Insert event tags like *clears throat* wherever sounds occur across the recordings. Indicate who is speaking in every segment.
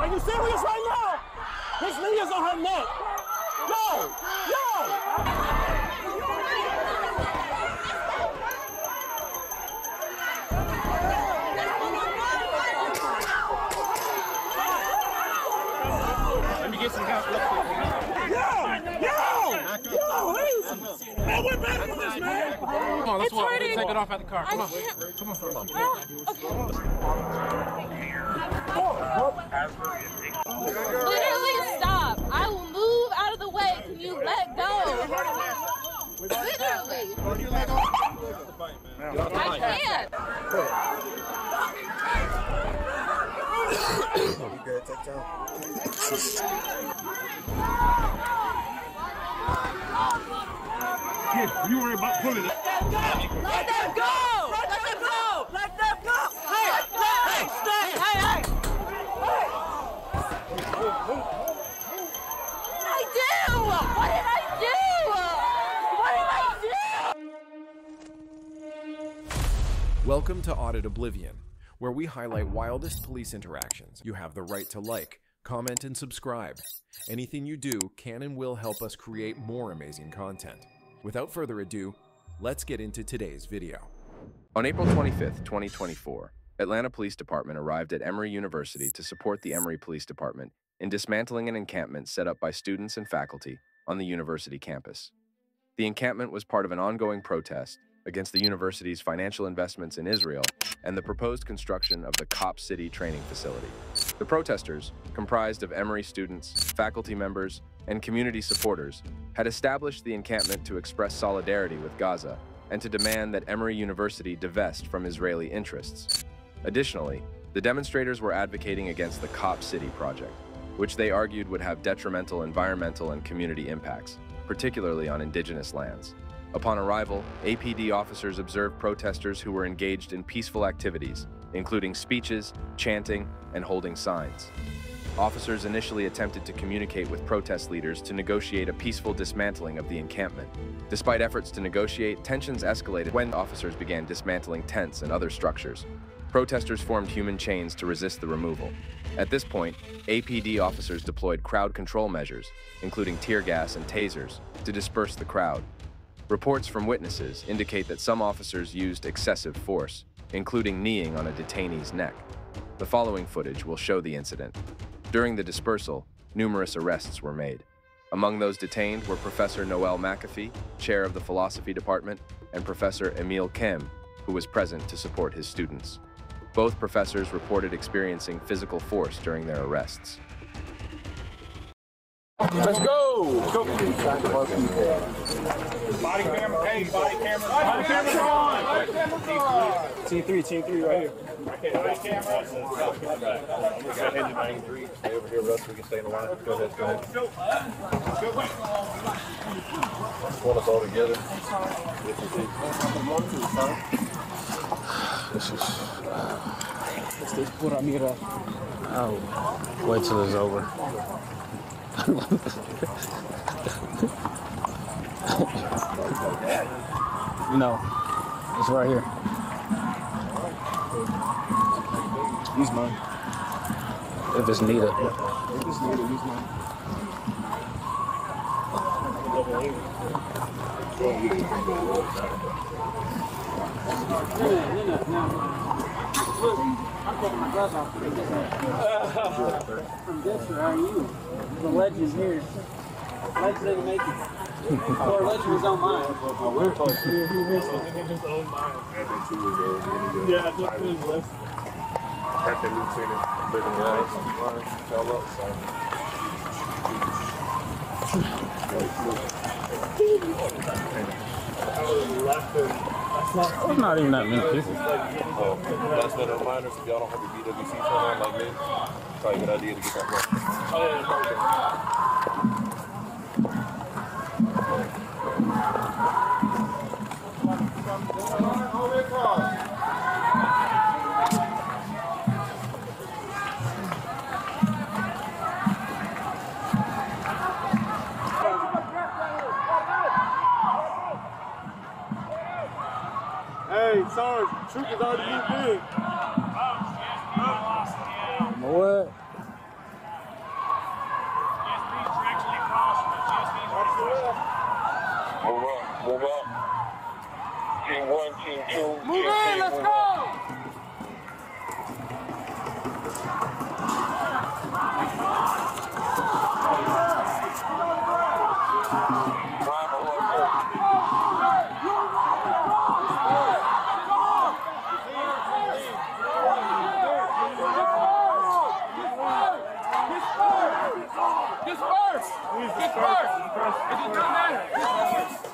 Speaker 1: Are you serious right now? His knee is on her neck. Yo, yo.
Speaker 2: Let me get some help.
Speaker 1: Yo, yo, yo, hey. Man, we're better than this, man.
Speaker 2: Come on, let's
Speaker 3: It's
Speaker 2: walk.
Speaker 3: hurting.
Speaker 2: Take it off at the car. Come
Speaker 3: I
Speaker 2: on.
Speaker 3: can't.
Speaker 2: Come on, come on.
Speaker 3: Okay. Literally stop. I will move out of the way. Can you let go? Literally. I can't.
Speaker 4: You good? Take time.
Speaker 1: You worry about pulling it.
Speaker 3: Let them go. Let them go.
Speaker 5: Welcome to Audit Oblivion, where we highlight wildest police interactions. You have the right to like, comment, and subscribe. Anything you do can and will help us create more amazing content. Without further ado, let's get into today's video.
Speaker 6: On April 25, 2024, Atlanta Police Department arrived at Emory University to support the Emory Police Department in dismantling an encampment set up by students and faculty on the university campus. The encampment was part of an ongoing protest against the university's financial investments in Israel and the proposed construction of the Cop City training facility. The protesters, comprised of Emory students, faculty members, and community supporters, had established the encampment to express solidarity with Gaza and to demand that Emory University divest from Israeli interests. Additionally, the demonstrators were advocating against the Cop City project, which they argued would have detrimental environmental and community impacts, particularly on indigenous lands. Upon arrival, APD officers observed protesters who were engaged in peaceful activities, including speeches, chanting, and holding signs. Officers initially attempted to communicate with protest leaders to negotiate a peaceful dismantling of the encampment. Despite efforts to negotiate, tensions escalated when officers began dismantling tents and other structures. Protesters formed human chains to resist the removal. At this point, APD officers deployed crowd control measures, including tear gas and tasers, to disperse the crowd. Reports from witnesses indicate that some officers used excessive force, including kneeing on a detainee's neck. The following footage will show the incident. During the dispersal, numerous arrests were made. Among those detained were Professor Noëlle McAfee, chair of the philosophy department, and Professor Emil' Keme, who was present to support his students. Both professors reported experiencing physical force during their arrests.
Speaker 1: Let's go. Let's go. Body camera. Hey, body camera. Body camera's on. Body camera's on. Team three, team three right here. Okay, body camera.
Speaker 4: Stay over here, Russ. We can stay in the line. Go ahead. Go ahead. Just want us all together.
Speaker 7: This is. Este es pura mira. Oh, wait till it's over. No, it's right here. He's mine. If it's needed. If it's needed, he's mine.
Speaker 8: From Dexter, how are you? The legend's here. Legend didn't make it. Or legend was on mine.
Speaker 1: Oh, We're close. He missed it. I think He just owned mine. Yeah, I just finished left.
Speaker 4: Happy Lieutenant. Living life. Y'all up, son.
Speaker 7: It's not even that many people.
Speaker 4: Oh, last minute reminders if y'all don't have your BWC phone on like me, it's probably a good idea to get that going.
Speaker 1: Hey, Sarge, because Troopers already moved in.
Speaker 7: Know what?
Speaker 9: Move up, move up. Team one, team two.
Speaker 10: Move in, let's go.
Speaker 9: first. He's first.
Speaker 1: first. It does not matter. First.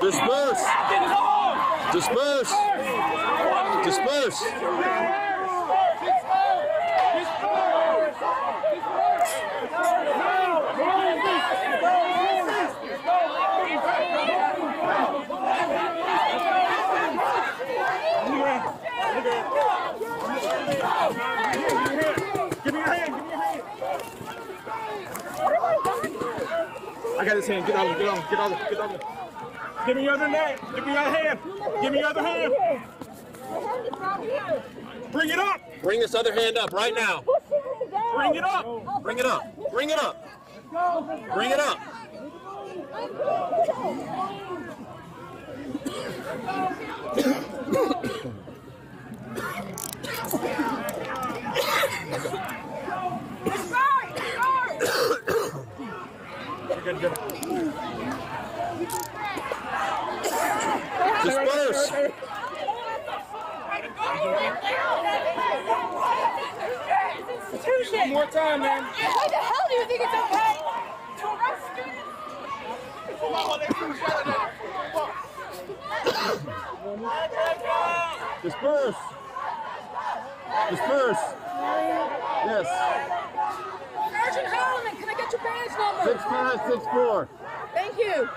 Speaker 1: Disperse!
Speaker 4: Disperse! Disperse! Disperse.
Speaker 1: Give me your hand. Give me your hand. I got his hand. Get out of it. Get out of it. Get out of it. Get out of it. Give me your other hand. Give me your other hand. Give me your other hand. Bring it up.
Speaker 4: Bring this other hand up right now.
Speaker 1: Bring it up.
Speaker 4: Bring it up. Bring it up. Bring it up. Disperse!
Speaker 10: One
Speaker 1: more time, man.
Speaker 10: Why the hell do you think it's okay to arrest students?
Speaker 4: Disperse! Disperse! Yes.
Speaker 10: Sergeant Holloman, can I get your badge number?
Speaker 4: Six five six four.
Speaker 10: Thank you.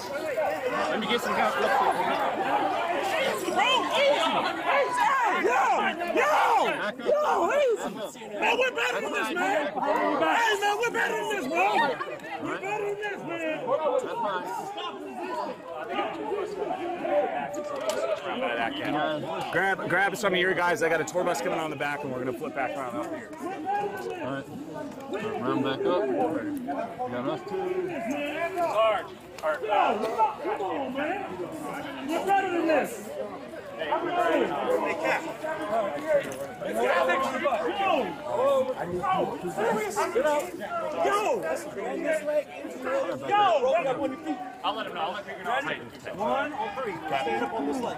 Speaker 1: Let me get some help. Look, look, Yo! Yo! Yo! Easy! Man, we're better than this, man! Hey, man, we're better than this, man! We're better than this, man! Grab, grab some of your guys. I got a tour bus coming on the back, and we're gonna flip back around out here.
Speaker 4: Alright. Round back up. We got us two.
Speaker 1: Sarge. Art. Come on, man. We're better than this. I'll let him know. I'll let him know. Stand up on this leg.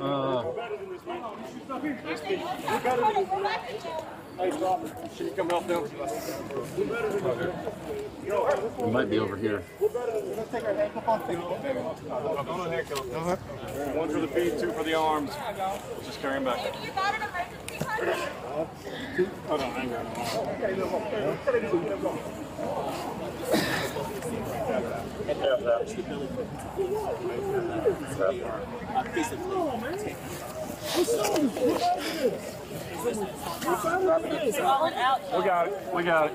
Speaker 4: Uh,
Speaker 1: We're better than this. Hey, stop. Should you come help them?
Speaker 4: we might be over here.
Speaker 1: Let's take our handcuff off. One for the feet, two for the arms. We'll Just carry him back.
Speaker 10: You got an emergency plan?
Speaker 1: Hold on, hang on. We got it. We got it.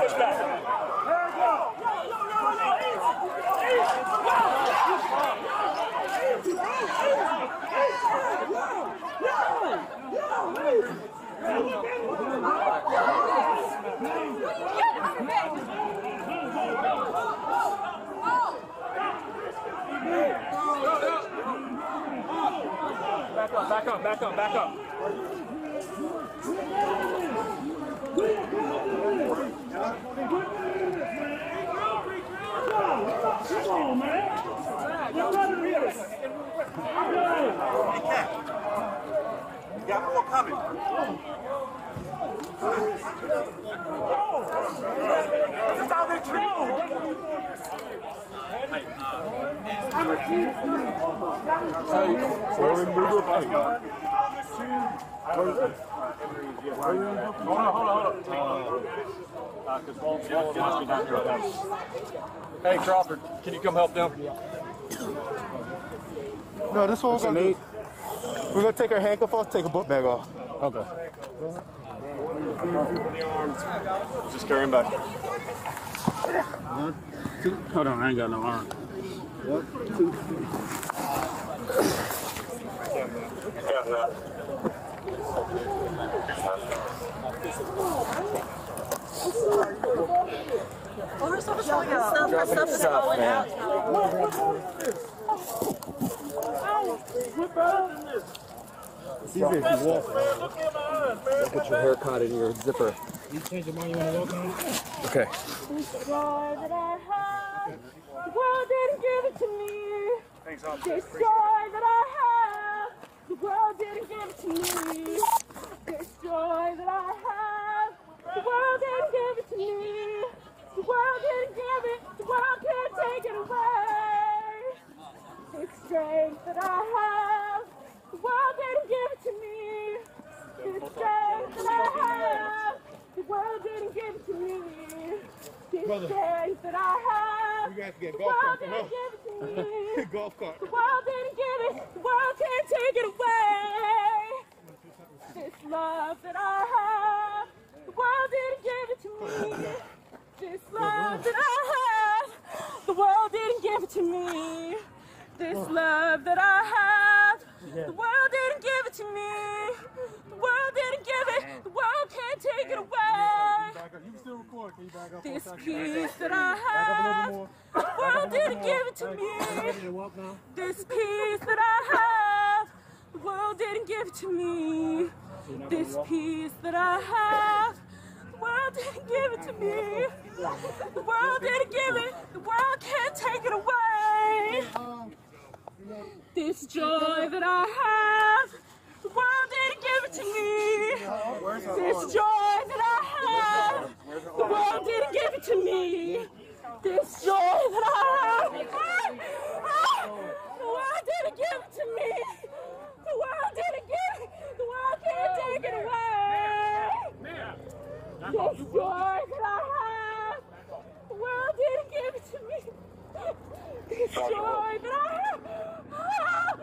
Speaker 1: Push back. back up, back up, back up. Come on, man. You're here.
Speaker 11: You got more coming.
Speaker 1: Hey, Crawford, can you come help them?
Speaker 11: No, this one's gonna do. We're gonna take our handcuff off, take a book bag off.
Speaker 1: Okay. Just carry him back.
Speaker 12: Hold on, I ain't got no arm.
Speaker 3: Oh, her stuff is falling out. Her stuff is falling out.
Speaker 11: It's easier if you walk.
Speaker 7: Put your hair caught in your zipper.
Speaker 12: You change your mind, you wanna walk on?
Speaker 7: Okay.
Speaker 3: This joy that I have, the world didn't give it to me. This joy that I have, the world didn't give it to me. This joy that I have, the world didn't give it to me. The world didn't give it, the world can't take it away. This strength that I have, the world didn't give it to me. This strength that I have, the world didn't give it to me. This strength that I have,
Speaker 11: You guys get
Speaker 3: the
Speaker 11: golf
Speaker 3: world
Speaker 11: cart. Come
Speaker 3: didn't give it to me. *laughs*
Speaker 11: golf cart.
Speaker 3: The world didn't give it, the world can't take it away. This love that I have, the world didn't give it to me. This love that I have, the world didn't give it to me. This love that I have, the world didn't give it to me. The world didn't give it, the world can't take it away.
Speaker 11: You can still record. Can you back up?
Speaker 3: This
Speaker 11: second?
Speaker 3: peace that I
Speaker 11: Back up a little
Speaker 3: have, the world didn't give it to me. This peace that I have, the world didn't give it to me. This peace that I have, the world didn't give it to me. The world didn't give it, the world can't take it away. Um, This joy that I have, the world didn't give it to me. This joy that I have, the world didn't give it to me. This joy that I have, the world didn't give it to me. The world didn't give it. The world can't take it away. This joy that I have, the world didn't give it to me. This joy that I have, ah,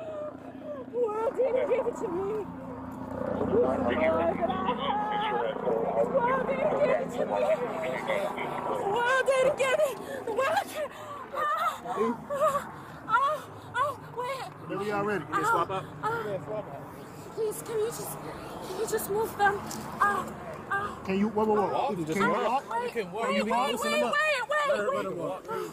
Speaker 3: the world didn't give it to me. Joy that I have, the world didn't give it to me. Didn't give it. The world can't. Ah, oh, oh, wait.
Speaker 11: Whenever y'all ready. Can you swap up?
Speaker 3: Please, can you just, can you just move them? Ow.
Speaker 11: Can you, whoa, whoa, whoa. Can you walk?
Speaker 3: Wait,
Speaker 11: Can
Speaker 3: wait,
Speaker 11: you
Speaker 3: wait,
Speaker 11: walk?
Speaker 3: wait, wait,
Speaker 11: them up.
Speaker 3: wait,
Speaker 11: Let her- let
Speaker 3: wait,
Speaker 11: her
Speaker 3: wait.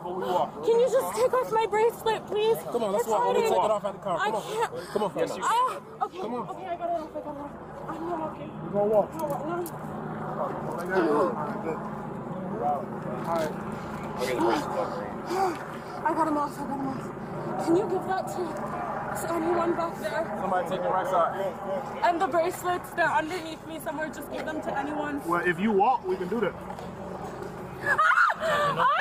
Speaker 3: Can you just take off my bracelet, please?
Speaker 11: Come on, let's
Speaker 3: It's
Speaker 11: walk. Let me take it off at the car.
Speaker 3: I
Speaker 11: Come on.
Speaker 3: can't.
Speaker 11: Come on, yes, you can.
Speaker 3: Ah, okay, okay, I got it off, I got it off. I'm not okay.
Speaker 11: We're gonna walk.
Speaker 3: No, no.
Speaker 11: All right, good.
Speaker 3: I got him off, I got him off. Can you give that to, to anyone back there?
Speaker 1: Somebody take your right side.
Speaker 3: And the bracelets, they're underneath me somewhere. Just give them to anyone.
Speaker 11: Well, if you walk, we can do that.
Speaker 3: Ah!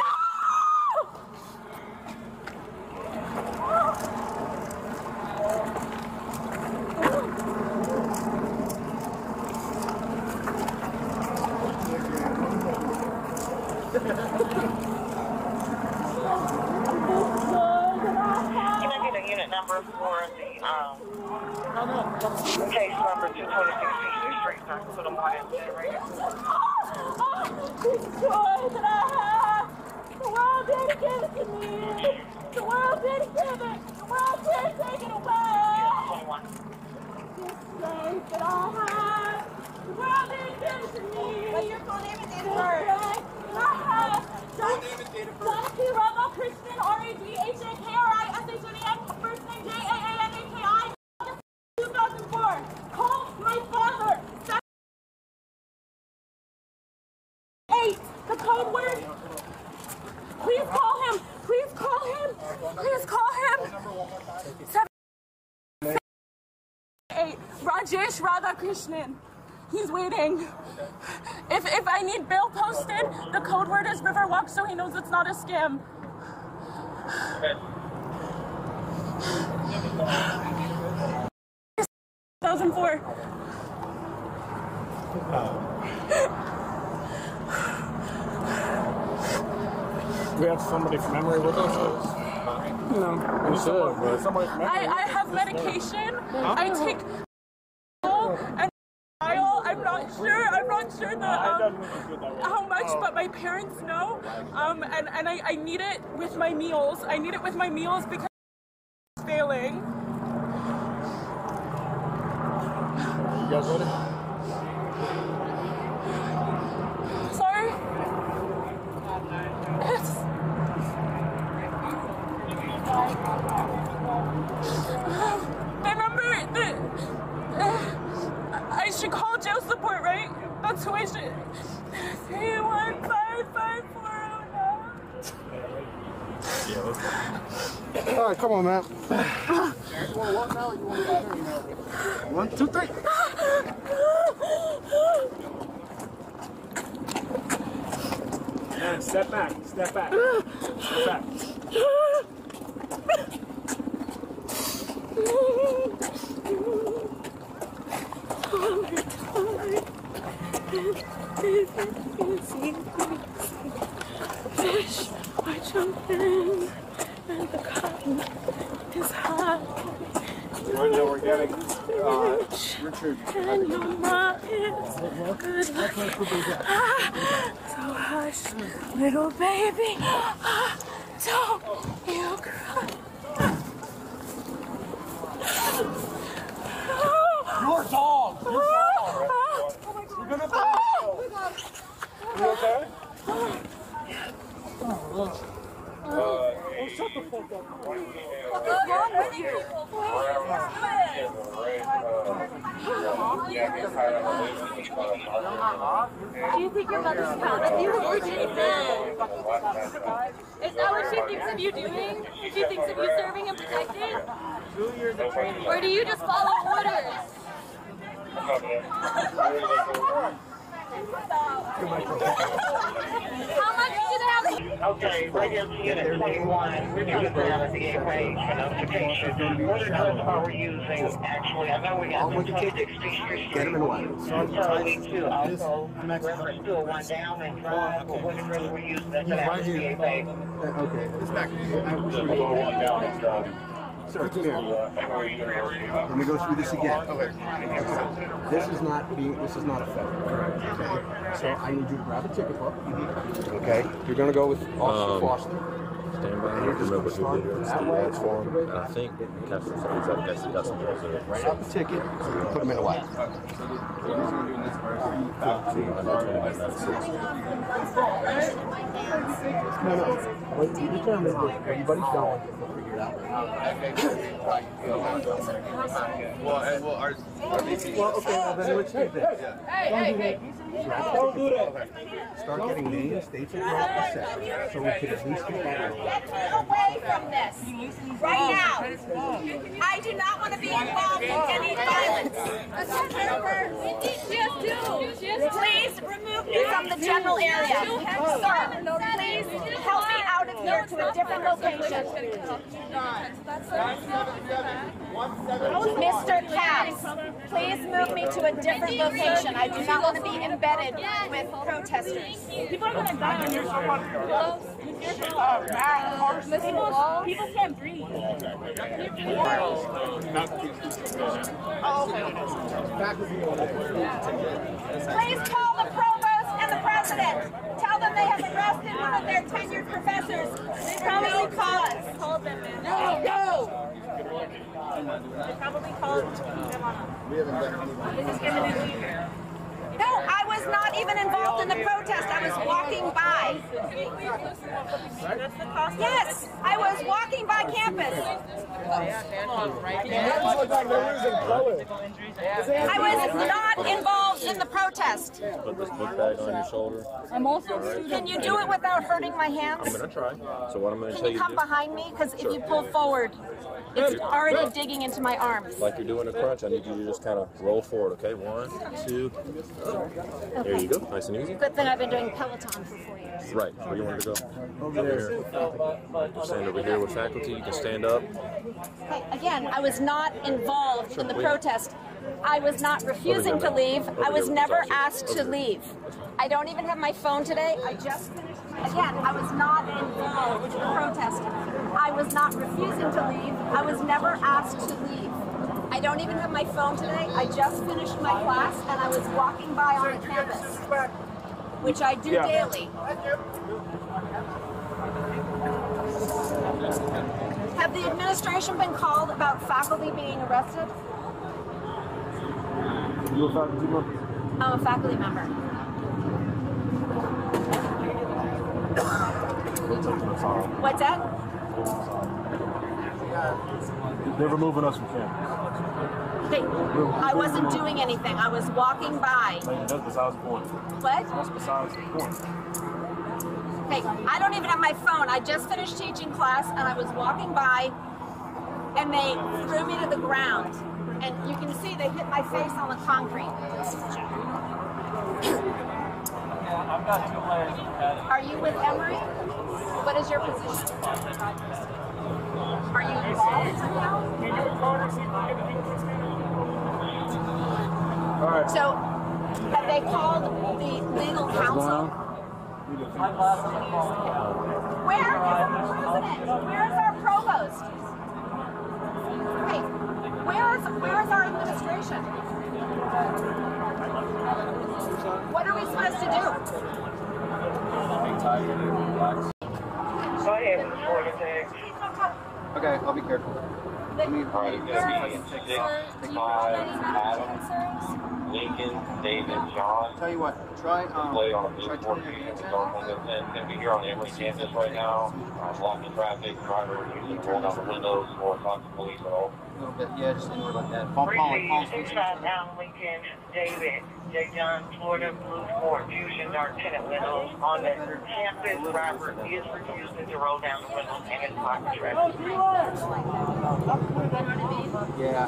Speaker 9: Can I get a unit number for the um, case number 226 Peachtree Street, so I can put them on that generator?
Speaker 3: This joy that I have, the world didn't give it to me. The world didn't give it. The world can't take it away. This strength that I have, the world didn't give it to me. What's your full name and date of birth? That I have. Full name and date of birth. Donna P. Rubbo, Christian, R-A-D-H-A-K-R-I-S-H-N-E-M, first name J-A-A-N-A-K-I. Eight, the code word. Please call him. Please call him. Please call him. Seven, eight, Radhakrishnan. He's waiting. If if I need bail posted, the code word is Riverwalk, so he knows it's not a scam. Thousand four.
Speaker 11: We have somebody from Emory with us.
Speaker 7: No, we should, but
Speaker 11: Somebody from
Speaker 3: I, I have medication. I take and I'm not sure. I'm not sure the um, how much, but my parents know. Um, and and I, I need it with my meals. I need it with my meals because it's failing.
Speaker 11: You guys ready?
Speaker 3: Sorry. Yes. The number, the, uh, I should call jail support, right? That's who I should. Three one five five four.
Speaker 11: All right, come on, man. One, two, three.
Speaker 1: Man, step back. Step back. Step back.
Speaker 3: Fish jumping and the cotton is hot.
Speaker 11: Lorenzo, we're getting uh, Richard.
Speaker 3: And your mom is good looking. Ah, So hush, little baby. Ah, Don't you cry.
Speaker 1: Your dog. Your dog.
Speaker 3: Oh
Speaker 1: You're gonna fall. You okay?
Speaker 2: Uh,
Speaker 1: Shut the fuck up.
Speaker 3: What's wrong with you?
Speaker 10: Do you think your mother's proud of you? Or do you. Is that what she thinks of you doing? She thinks of you serving and protecting? Or do you just follow orders? *laughs* How much did have?
Speaker 9: Okay, radio to unit 21, we're trying to put out a page for notification. What address are we using? Actually, I know we got the 26 Street.
Speaker 11: Get him in one.
Speaker 9: So we need to also reference to a one down and drive, or what address we're using, that's an
Speaker 11: Right
Speaker 9: DA
Speaker 11: here.
Speaker 9: page.
Speaker 11: Okay, it's back. Sir, come here. Let me go through this again. This is not being, this is not a federal. Okay? So I need you to grab a ticket book. Okay? You're gonna go with Officer
Speaker 4: Um,
Speaker 11: Foster.
Speaker 4: Stand by. I don't remember who did it. Steve asked for him. I think Captain Sons, I guess he got some reserve.
Speaker 11: Write out the ticket, put them in a white. No, no. Wait, you determine if everybody's going. We'll.
Speaker 4: Well, and well, our, our VP.
Speaker 11: Well, okay, well then this.
Speaker 10: Hey, hey, hey.
Speaker 11: Don't do that. Start getting names, dates, and times set, so we can at least get.
Speaker 13: Get away from this right now. I do not want to be involved in any. Please remove me from the general area. Sir, please help me out of here to a different location. Mr. Caps, please move me to a different location. I do not want to be embedded with protesters.
Speaker 3: People are gonna die on your People, can't breathe.
Speaker 13: Please call the provost and the president. Tell them they have arrested one of their tenured professors. They probably cause.
Speaker 3: Called them in.
Speaker 13: No, no.
Speaker 3: They probably called them on a.
Speaker 13: No, I was not even involved in the protest. I was walking by.
Speaker 3: That's the cost.
Speaker 13: Yes, I was walking by campus. I was not involved in the protest.
Speaker 4: Put this book bag on your shoulder.
Speaker 13: I'm also
Speaker 4: a.
Speaker 13: Can you do it without hurting my hands?
Speaker 4: I'm gonna try. So what I'm gonna
Speaker 13: Can
Speaker 4: tell
Speaker 13: you
Speaker 4: you
Speaker 13: come behind me? Because if you pull forward, it's already digging into my arms.
Speaker 4: like you're doing a crunch, I need you to just kind of roll forward. Okay, one, two. There you go. Nice and easy.
Speaker 13: Good thing I've been doing Peloton for four years.
Speaker 4: Right. Where you want to go? Over there. Stand over here with faculty. You can stand up.
Speaker 13: Hey, again, I was not involved in the
Speaker 4: Sure.
Speaker 13: protest. I was not refusing to leave. I was
Speaker 4: here.
Speaker 13: never asked to
Speaker 4: Over here.
Speaker 13: leave. I don't even have my phone today. I just finished. Again, I was not involved in the protest. I was not refusing to leave. I was never asked to leave. I don't even have my phone today. I just finished my class and I was walking by on the campus, which I do
Speaker 1: Yeah.
Speaker 13: daily. Have the administration been called about faculty being arrested?
Speaker 1: You a faculty member?
Speaker 13: I'm a faculty member. *coughs* What's that?
Speaker 1: They're removing us from campus.
Speaker 13: Hey, I wasn't doing anything. I was walking by.
Speaker 1: That's besides the point.
Speaker 13: What?
Speaker 1: That's besides the point.
Speaker 13: Hey, I don't even have my phone. I just finished teaching class and I was walking by and they threw me to the ground. And you can see they hit my face on the concrete. Are you with Emory? What is your position? Are you?
Speaker 1: All right.
Speaker 13: So, have they called the legal counsel? Where is our president? Where is our provost? Hey, where is where is our administration? What are we supposed to do?
Speaker 9: Go ahead with the short attack.
Speaker 7: Okay, I'll be careful. Let me,
Speaker 9: All right, it's six, five, Adam, Lincoln, David, John.
Speaker 7: Tell you what, try um,
Speaker 9: Play on the 14
Speaker 7: turning your hands
Speaker 9: and
Speaker 7: out.
Speaker 9: gonna be here on the Emory campus right now. Uh, blocking traffic, driver using roll down the windows or talk to police at all.
Speaker 7: A little bit, yeah, just inward like that. Paul, Paul, Paul,
Speaker 9: Six five down Lincoln, David, J. John, Florida, Blue Sport, Fusion, Dark Tenant Windows. On the campus, driver is refusing to roll down the windows and is blocking traffic.
Speaker 7: Yeah.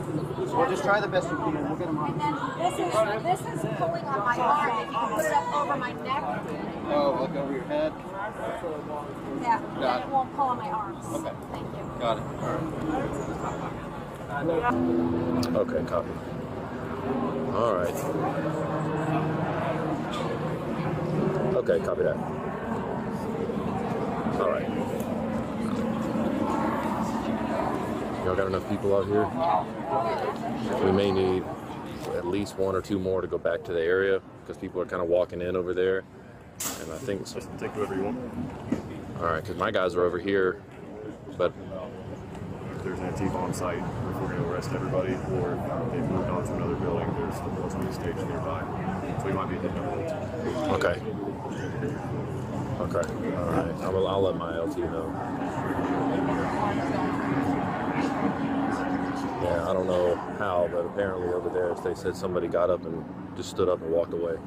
Speaker 7: We'll just try the best we can. We'll get him on.
Speaker 13: This is this is pulling on my arm. If you can put it up over my neck,
Speaker 7: Oh, look over your head.
Speaker 13: yeah,
Speaker 7: Got
Speaker 13: then
Speaker 7: it.
Speaker 13: it won't pull on my arms.
Speaker 7: Okay.
Speaker 13: Thank you.
Speaker 7: Got it.
Speaker 4: Okay, copy. All right. Okay, copy that. All right. Y'all got enough people out here? We may need at least one or two more to go back to the area because people are kind of walking in over there. And I think. Just take whoever you want. All right, because my guys are over here, but
Speaker 14: There's Antifa on site, if we're going to arrest everybody, or they've moved on to another building, there's a military stage nearby. So we might be hitting them.
Speaker 4: Okay. Okay. All right. I will, I'll let my LT know. Yeah, I don't know how, but apparently over there, they said somebody got up and just stood up and walked away.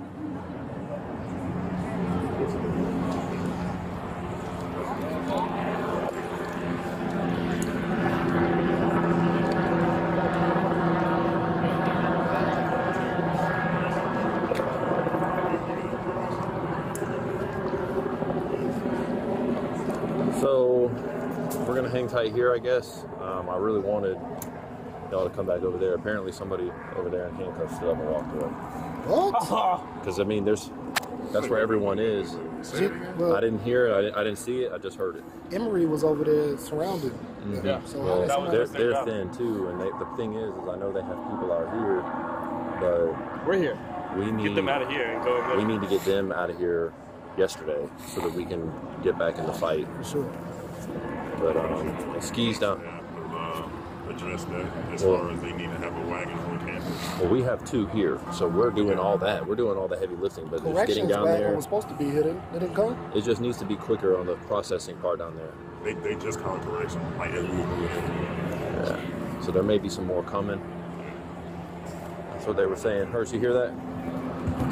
Speaker 4: So we're gonna hang tight here, I guess. Um, I really wanted y'all to come back over there. Apparently, somebody over there in handcuffs stood up and walked away.
Speaker 15: What? *laughs*
Speaker 4: Because I mean, there's that's where everyone is.
Speaker 15: Well-
Speaker 4: I didn't hear it. I didn't, I didn't see it. I just heard it.
Speaker 15: Emory was over there surrounded.
Speaker 4: Mhm.
Speaker 15: So
Speaker 4: well,
Speaker 15: how did
Speaker 4: they're,
Speaker 15: somebody-
Speaker 4: they're thin too, and they, the thing is, is I know they have people out here, but
Speaker 1: we're here.
Speaker 4: We need
Speaker 14: Get them out of here and go.
Speaker 4: We need to get them out of here yesterday so that we can get back in the fight.
Speaker 15: Sure.
Speaker 4: But um, skis down.
Speaker 14: uh, address that as
Speaker 4: Well-
Speaker 14: far as they need to have a wagon on campus.
Speaker 4: Well, we have two here, so we're doing all that. We're doing all the heavy lifting, but it's getting down
Speaker 15: wagon
Speaker 4: there,
Speaker 15: was supposed to be here. Didn't, it didn't come?
Speaker 4: it just needs to be quicker on the processing part down there.
Speaker 14: They, they just call it correction. Like as we were moving in.
Speaker 4: Yeah. So there may be some more coming. That's what they were saying. Hurst, you hear that?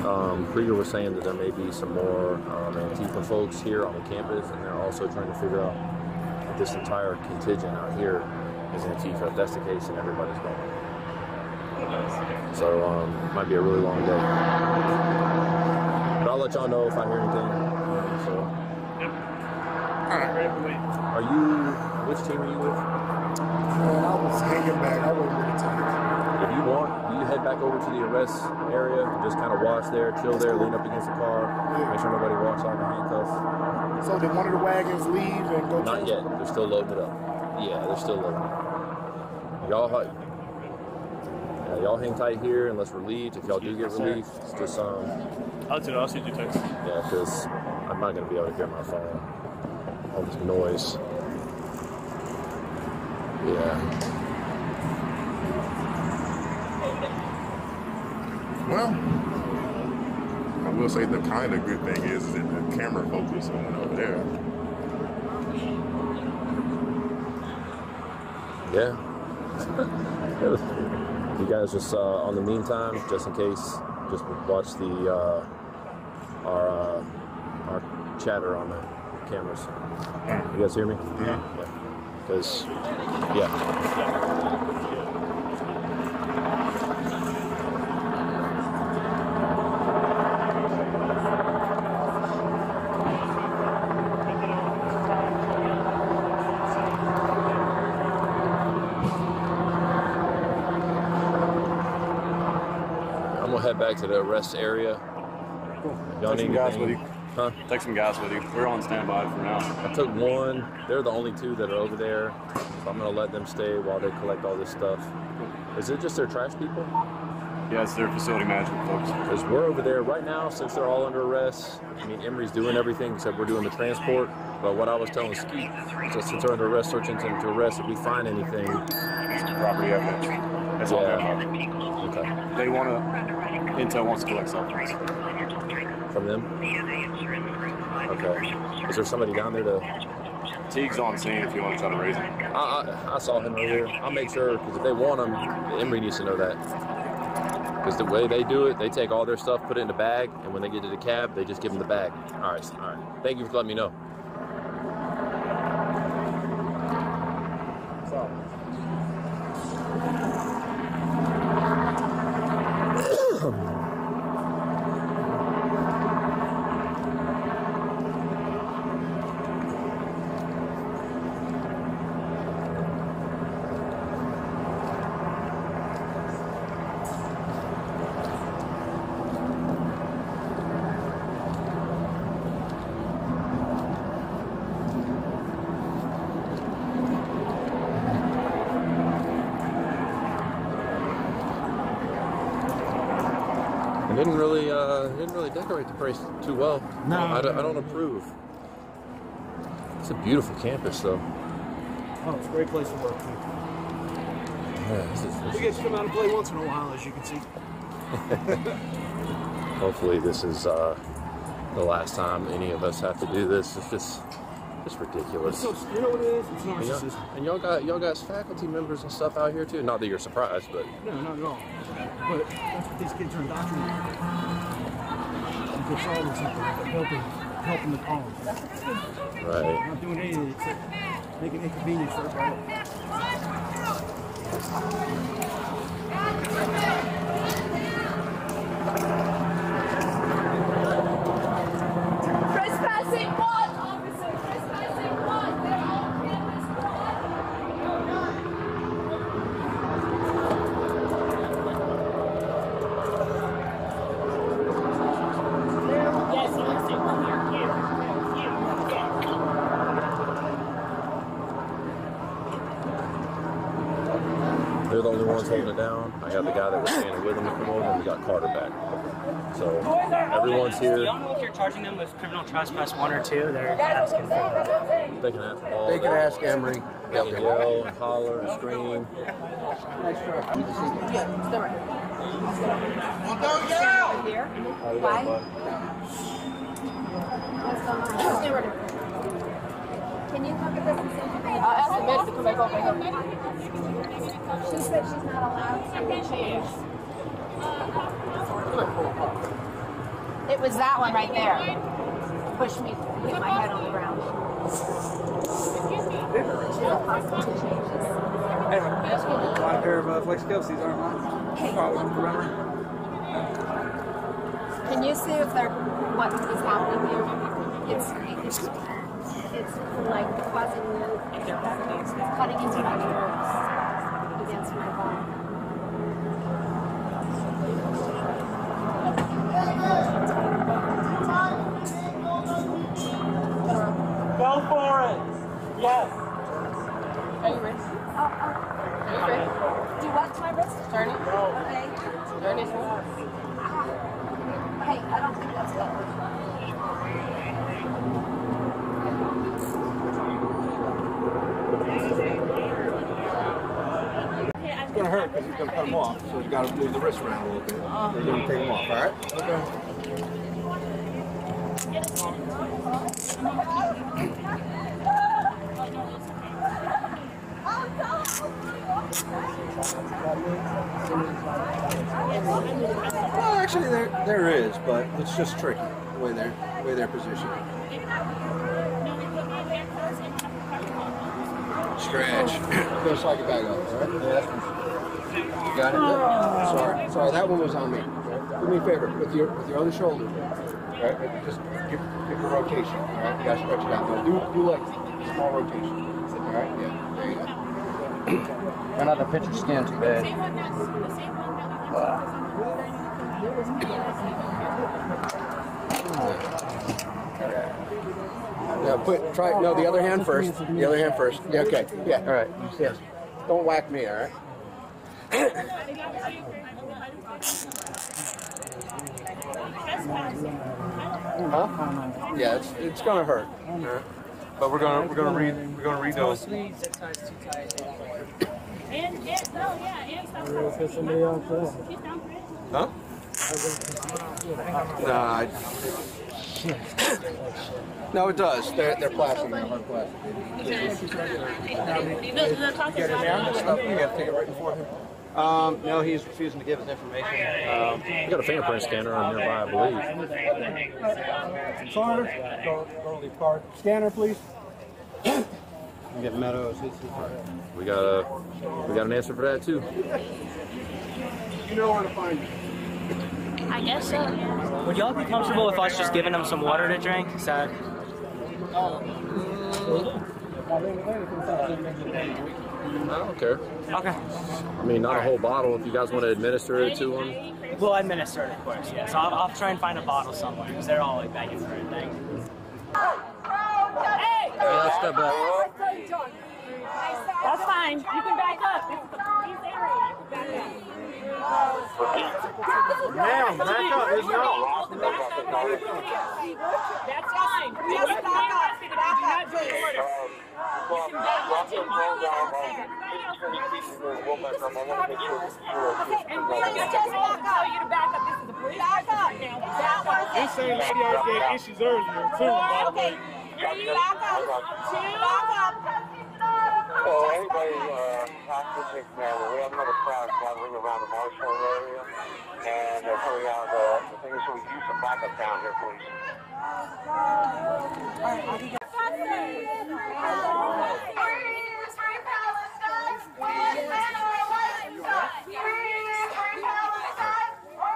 Speaker 4: Um, Krieger was saying that there may be some more um, Antifa folks here on the campus, and they're also trying to figure out if this entire contingent out here is Antifa. If that's the case, then everybody's going. So um, it might be a really long day. But I'll let y'all know if I hear anything. So. Are you? Which team are you with?
Speaker 15: Man, I was hanging back. I wasn't really tired.
Speaker 4: If you want, you head back over to the arrest area and just kind of watch there, chill there, lean up against the car, make sure nobody walks out in handcuffs.
Speaker 15: So did one of the wagons leave and go?
Speaker 4: Not yet. They're still loading it up. Yeah, they're still loading it. Y'all, hu- yeah, y'all hang tight here unless relieved. If y'all do get relieved, it's just um.
Speaker 12: I'll do it. I'll send you a text.
Speaker 4: Yeah, because I'm not gonna be able to get my phone. All this noise. Yeah.
Speaker 16: Well, I will say the kind of good thing is, that the camera focus on over there.
Speaker 4: Yeah. *laughs* you guys just uh, on the meantime, just in case, just watch the uh, our uh, our chatter on the cameras. You guys hear me? Yeah. Because yeah. I'm gonna head back to the arrest area. Y'all
Speaker 12: Take some guys with you.
Speaker 4: Huh?
Speaker 12: Take some guys with you. We're on standby for now.
Speaker 4: I took one. They're the only two that are over there. So I'm gonna let them stay while they collect all this stuff. Is it just their trash people?
Speaker 12: Yeah, it's their facility management folks.
Speaker 4: Because we're over there right now, since they're all under arrest. I mean, Emory's doing everything except we're doing the transport. But what I was telling Skeet, so since they're under arrest, searching to, to arrest, if we find anything,
Speaker 12: Property evidence. That's all they
Speaker 4: Yeah. Okay.
Speaker 12: They want to. Intel wants to collect cell phones.
Speaker 4: from them. Okay. Is there somebody down there to?
Speaker 12: Teague's on scene if you want to try to raise him.
Speaker 4: I, I, I saw him earlier. I'll make sure because if they want him, Emory needs to know that. Because the way they do it, they take all their stuff, put it in a bag, and when they get to the cab, they just give them the bag. All right, all right. Thank you for letting me know. It didn't really, uh, didn't really decorate the place too well.
Speaker 1: No.
Speaker 4: I don't, I don't approve. It's a beautiful campus, though.
Speaker 1: Oh, it's a great place to work. Too.
Speaker 4: Yeah, this is- this
Speaker 1: We get to come out and play once in a while, as you can see. *laughs*
Speaker 4: Hopefully, this is uh, the last time any of us have to do this. It's just, it's ridiculous.
Speaker 1: So, you know what it is? It's
Speaker 4: And y'all,
Speaker 1: narcissism.
Speaker 4: and y'all got y'all got faculty members and stuff out here too. Not that you're surprised, but
Speaker 1: No, not at all. But that's what these kids are indoctrinated. They're solving something, they're helping, helping the cause.
Speaker 4: right.
Speaker 1: Not doing anything except making inconvenience for everybody
Speaker 10: one, officer. Trespassing one. They're all campus
Speaker 17: Yes, yes, here, here, here.
Speaker 4: They're the only ones holding it down. I got the guy that was standing with him to come over, and we got Carter back. So everyone's
Speaker 18: Do y'all know if you're charging them with criminal trespass one or two? They're asking for
Speaker 4: They can ask all
Speaker 11: They can
Speaker 4: that.
Speaker 11: ask Emory.
Speaker 4: They can yell and holler and scream. Yeah, still right. Don't yell!
Speaker 13: Here. Why? Can you look at this and see if they...
Speaker 10: I'll ask the med to come back over here.
Speaker 13: She said she's not allowed to change. It was that one right there. Pushed me, hit my head on the ground.
Speaker 7: Got a pair of uh, Flex Kelseys, aren't mine?
Speaker 13: Can you see if they're what is happening here? It's it's it's like causing cutting into my nerves against my body.
Speaker 19: Go for it. Yes.
Speaker 13: Are you ready? Oh, oh. Are you ready? Do what to my wrist? Turn it. Okay. Turn it. Hey, I don't think that's good.
Speaker 11: It's gonna hurt because he's gonna cut them off, so you gotta move the wrist around a little bit. You're gonna take them off, all right? Okay. Well, actually, there there is, but it's just tricky the way they're the way they're positioned. Stretch. Go slide your bag up, all right? Yeah. You got it? Oh. Sorry, sorry, that one was on me. Do me a favor, with your with your other shoulder, all right? Just give, give a rotation, all right? You gotta stretch it out. Now, do do like small rotation, all right? Yeah, there you go. *clears throat*
Speaker 20: Try not to pitch your skin too bad.
Speaker 11: Yeah, put try no the other hand first. The other hand first. Yeah, okay. Yeah. All right. Yes. Don't whack me. All right. Huh? Yeah, it's it's gonna hurt. All right. But we're gonna we're gonna read we're gonna read those.
Speaker 10: And, and, no, yeah, and stop.
Speaker 11: Huh? Nah. I- no, it does. They're they're plastic. They're hard plastic.
Speaker 10: No, the talk is loud.
Speaker 11: You have to take it right before him. Um, no, he's refusing to give his information. Um,
Speaker 4: We got a fingerprint scanner on nearby, I believe.
Speaker 11: Carter, go, go to the card. Scanner, please. Get Meadows.
Speaker 4: We got a we got an answer for that too.
Speaker 11: You know where to find me.
Speaker 8: I guess so. Would y'all be comfortable with us just giving them some water to drink? Is that?
Speaker 4: I don't care.
Speaker 8: Okay.
Speaker 4: I mean, not a whole bottle. If you guys want to administer it to them,
Speaker 8: We'll administer it, of course. Yeah. So I'll, I'll try and find a bottle somewhere because they're all like begging for a thing.
Speaker 10: Hey!
Speaker 20: let's step back.
Speaker 10: That's fine. You can back up. This is the police area. Back up.
Speaker 19: Ma'am, back up. There's no.
Speaker 10: That's fine. Just back up. Back up, please. And please just back up. you to back up. This is the police.
Speaker 19: This same lady gave issues earlier, too,
Speaker 10: up.
Speaker 9: So anybody uh, matter. We have another crowd gathering around the Marshall area, and they're putting out the, the things. So we use some backup down here, please.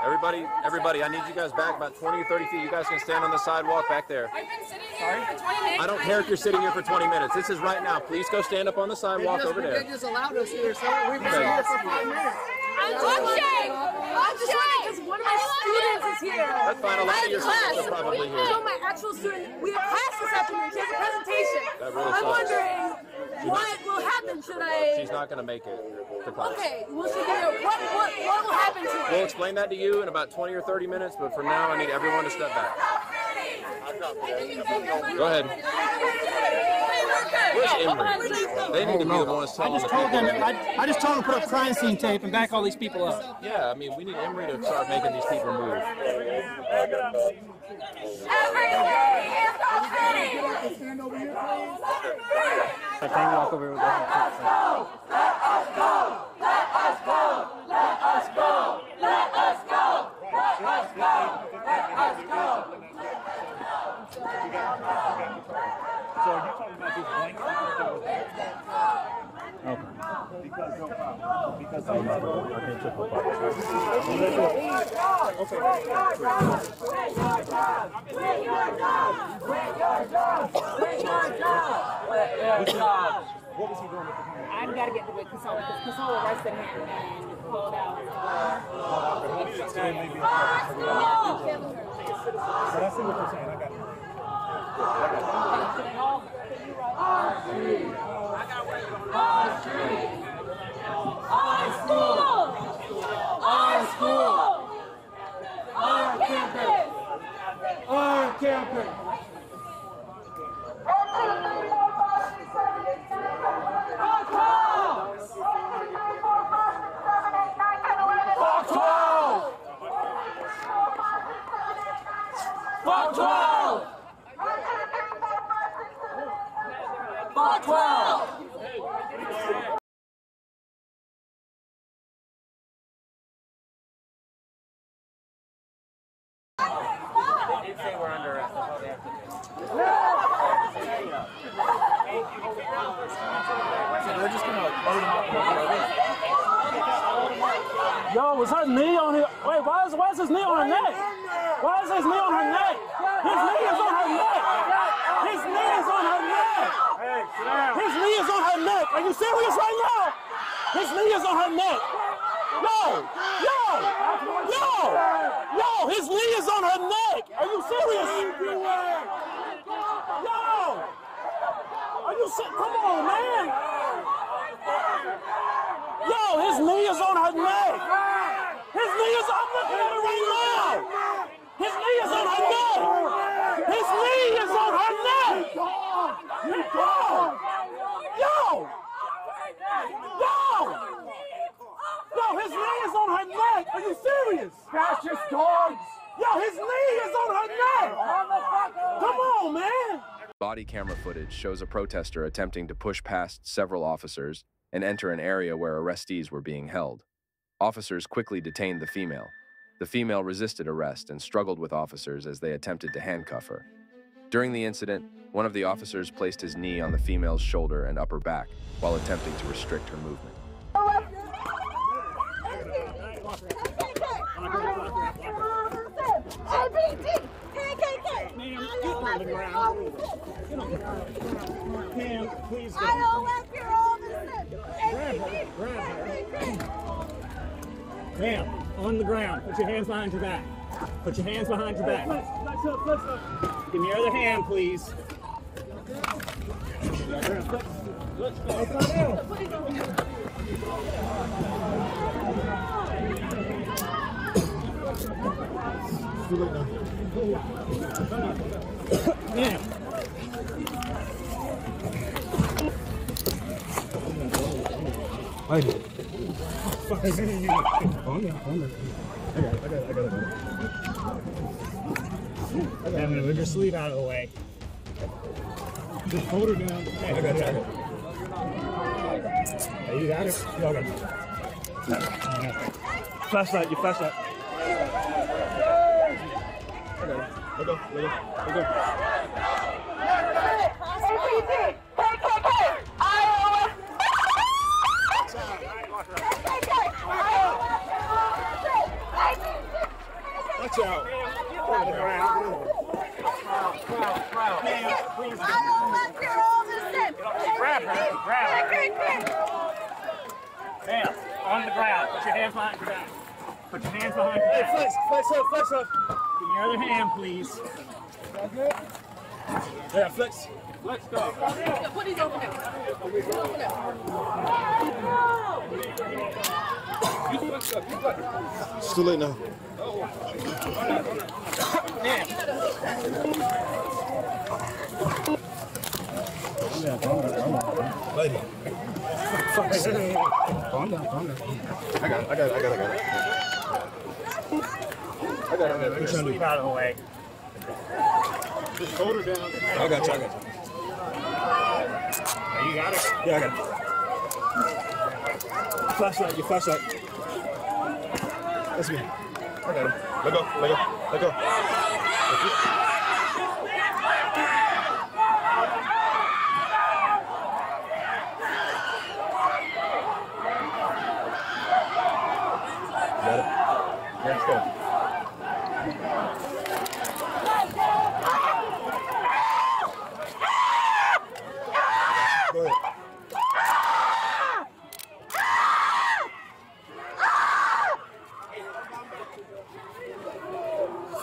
Speaker 4: Everybody, everybody, I need you guys back about 20 or 30 feet. You guys can stand on the sidewalk back there.
Speaker 10: I've been sitting here for 20 minutes.
Speaker 4: I don't care if you're sitting here for 20 minutes. This is right now. Please go stand up on the sidewalk over there.
Speaker 11: They just allowed us here, so we've
Speaker 4: been here
Speaker 11: for five minutes.
Speaker 10: I'm Akshay! Akshay! Because one of my students is here.
Speaker 4: That's fine. A lot of your students are probably here.
Speaker 10: No, my actual student. We have class this afternoon. She has a presentation.
Speaker 4: That really
Speaker 10: I'm
Speaker 4: sucks.
Speaker 10: wondering what will happen. Should I?
Speaker 4: She's not going to make it to class.
Speaker 10: Okay. Will she get it? What, what, what will happen to her?
Speaker 4: We'll explain that to you in about 20 or 30 minutes, but for now, I need everyone to step back. Go ahead. Where's Emory? They need to be the ones
Speaker 7: I
Speaker 4: telling
Speaker 7: just told them. I, I just told them to put up crime scene tape and back all these people up.
Speaker 4: Yeah, I mean, we need Emory to start making these people move.
Speaker 7: I can walk over with them.
Speaker 10: Let us go! Let us go! Let us go!
Speaker 1: So are you talking about this blank stickers that was there? Okay. Because no problem. Because I can't check my What was he doing with the camera?
Speaker 17: I've got to get with Casola because Casola arrested him and pulled out.
Speaker 1: But I see what you're saying. I got it.
Speaker 17: Our school! Our school! Our campus! Our campus!
Speaker 1: Fuck 12! Fuck 12! Fuck 12!
Speaker 8: They did say we're under arrest. That's all they have to do.
Speaker 1: So they're just gonna load him up. Yo, was her knee on his? Wait, why is why is his knee on her neck? Why is his knee on her neck? His knee is on her neck. His knee is on her neck. Hey, sit down. His knee is on her neck. Are you serious right now? His knee is on her neck. Yo, yo, yo, yo, his knee is on her neck. Are you serious? Yo, are you serious? Come on, man. Yo, his knee is on her neck. His knee is, I'm looking at it right now. His knee is on her neck. His knee is on her neck. You dog. Yo. Yo. Yo, his knee is on her neck. Are you serious? Fascist dogs. Yo, his knee is on her neck. Come on, man.
Speaker 6: Body camera footage shows a protester attempting to push past several officers and enter an area where arrestees were being held. Officers quickly detained the female. The female resisted arrest and struggled with officers as they attempted to handcuff her. During the incident, one of the officers placed his knee on the female's shoulder and upper back while attempting to restrict her movement.
Speaker 1: Behind your back. Put your hands behind your back. Flex up, flex up. Give me your other hand, please. Ma'am.
Speaker 11: Lady.
Speaker 1: Calm down, calm down. I got it, I got it, I got it. I got it. I'm move your sleeve out of the way. Just hold her down. Hey, I got it, I got it. Hey, you got it? You all got it. Flashlight, your flashlight. I got it. Let go, let go, let go.
Speaker 17: LGBT! KKK! IOS!
Speaker 1: Watch out. On the ground. Grab her. Grab her. Ma'am, on the ground. Put your hands behind your back. Put your hands behind your back. Hey, flex, flex up, flex up. Give me your other hand, please. Yeah, flex. Let's go.
Speaker 17: Put these over there. Put these over there.
Speaker 11: It's too late now. Lady. Calm down, calm down. I got it, I got it, I got it, I got it. I got it, I got it. Do?
Speaker 1: out of the way. Just hold her down.
Speaker 11: I got you, I got you.
Speaker 1: You got it?
Speaker 11: Yeah, I got it. Flashlight, your flashlight. That's me. I got it. Let go, let go, let go.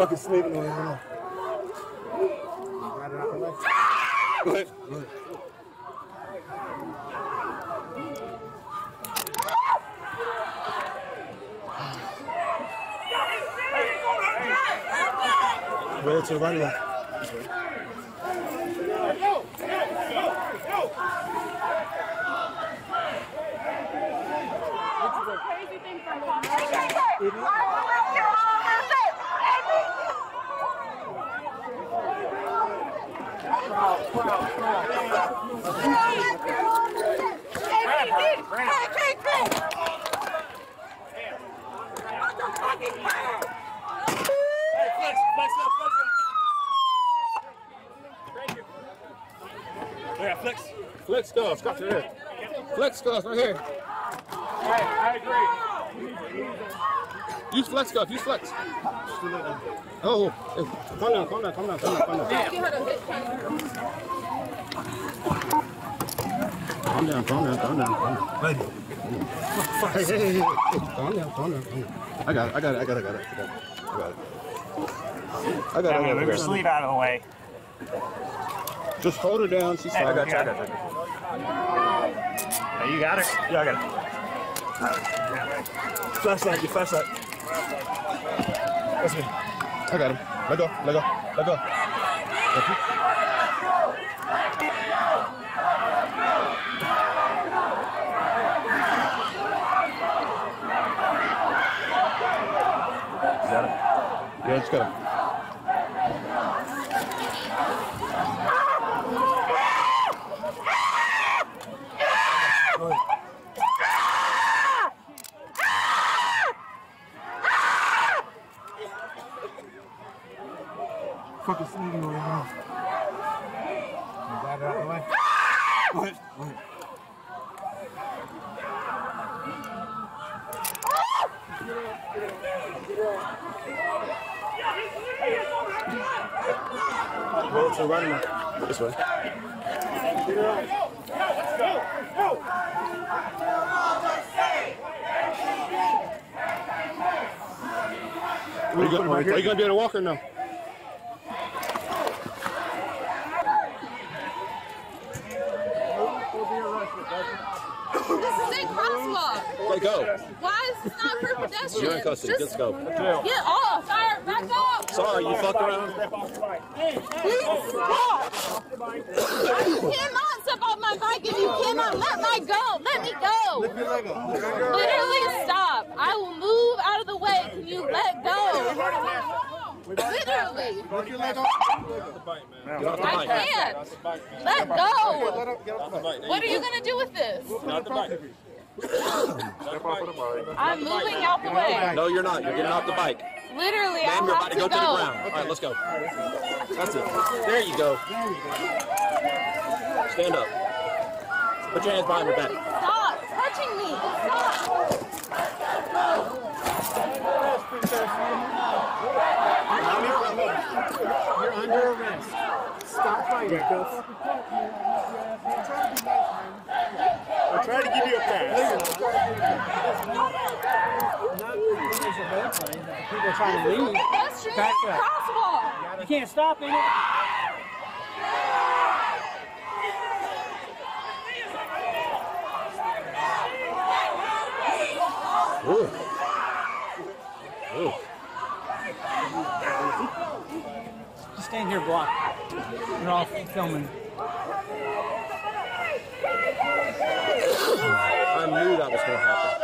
Speaker 15: Fucking sleeping on him. Go ahead. Go ahead. Roll to the right leg.
Speaker 1: Yeah, Flex
Speaker 12: cuffs, got your head. Flex cuffs right here.
Speaker 1: I agree.
Speaker 12: Use flex cuff, use flex. Oh, hey, calm down, calm down, calm down, calm down, calm down. Calm down, calm down, calm down, calm down. Hey, hey, hey, hey, hey, calm down, calm down, calm down. I got it, I got it, I got it, I got it, I got it. I got it. I got it. I got it.
Speaker 1: Move your sleeve out of the way.
Speaker 12: Just hold her down, she's fine.
Speaker 1: I got you, I got you. Hey, you got her? Yeah, I got her.
Speaker 15: Flashlight, your flashlight. That's me.
Speaker 12: I got him. Let go, let go, let go. Thank you.
Speaker 1: Got it.
Speaker 12: Yeah, just got him.
Speaker 15: Fucking sleeping on him. Got it out the way. Go ahead. Go ahead. Roll to the right leg.
Speaker 12: This way. Are you, gonna, are you gonna be able to walk or no?
Speaker 10: This is a crosswalk.
Speaker 4: Let go.
Speaker 10: Why is this not for pedestrians?
Speaker 4: You're in custody.
Speaker 10: Just
Speaker 4: Let's go.
Speaker 10: Get off. Fire, back off.
Speaker 4: Sorry, you fucked around.
Speaker 10: Please stop. You cannot step off my bike if you cannot let my go. Let me go. Literally stop. I will move out of the way. Can you let go? Literally. I can't. Let go. What are you gonna do with this? *coughs* I'm moving out the way.
Speaker 4: No, you're not. You're getting off the bike.
Speaker 10: Literally, I'll
Speaker 4: you're
Speaker 10: have
Speaker 4: about to go
Speaker 10: to
Speaker 4: to the ground. All right, let's go. That's it. There you go. Stand up. Put your hands behind your back.
Speaker 10: Stop touching me. Stop.
Speaker 15: You're under arrest. Stop fighting. We're trying to give you a pass.
Speaker 8: People are trying to leave.
Speaker 10: Pedestrian
Speaker 8: Back up.
Speaker 10: crosswalk.
Speaker 8: You can't stop in it. Stand here, block. You're all filming.
Speaker 4: I knew that was going to happen.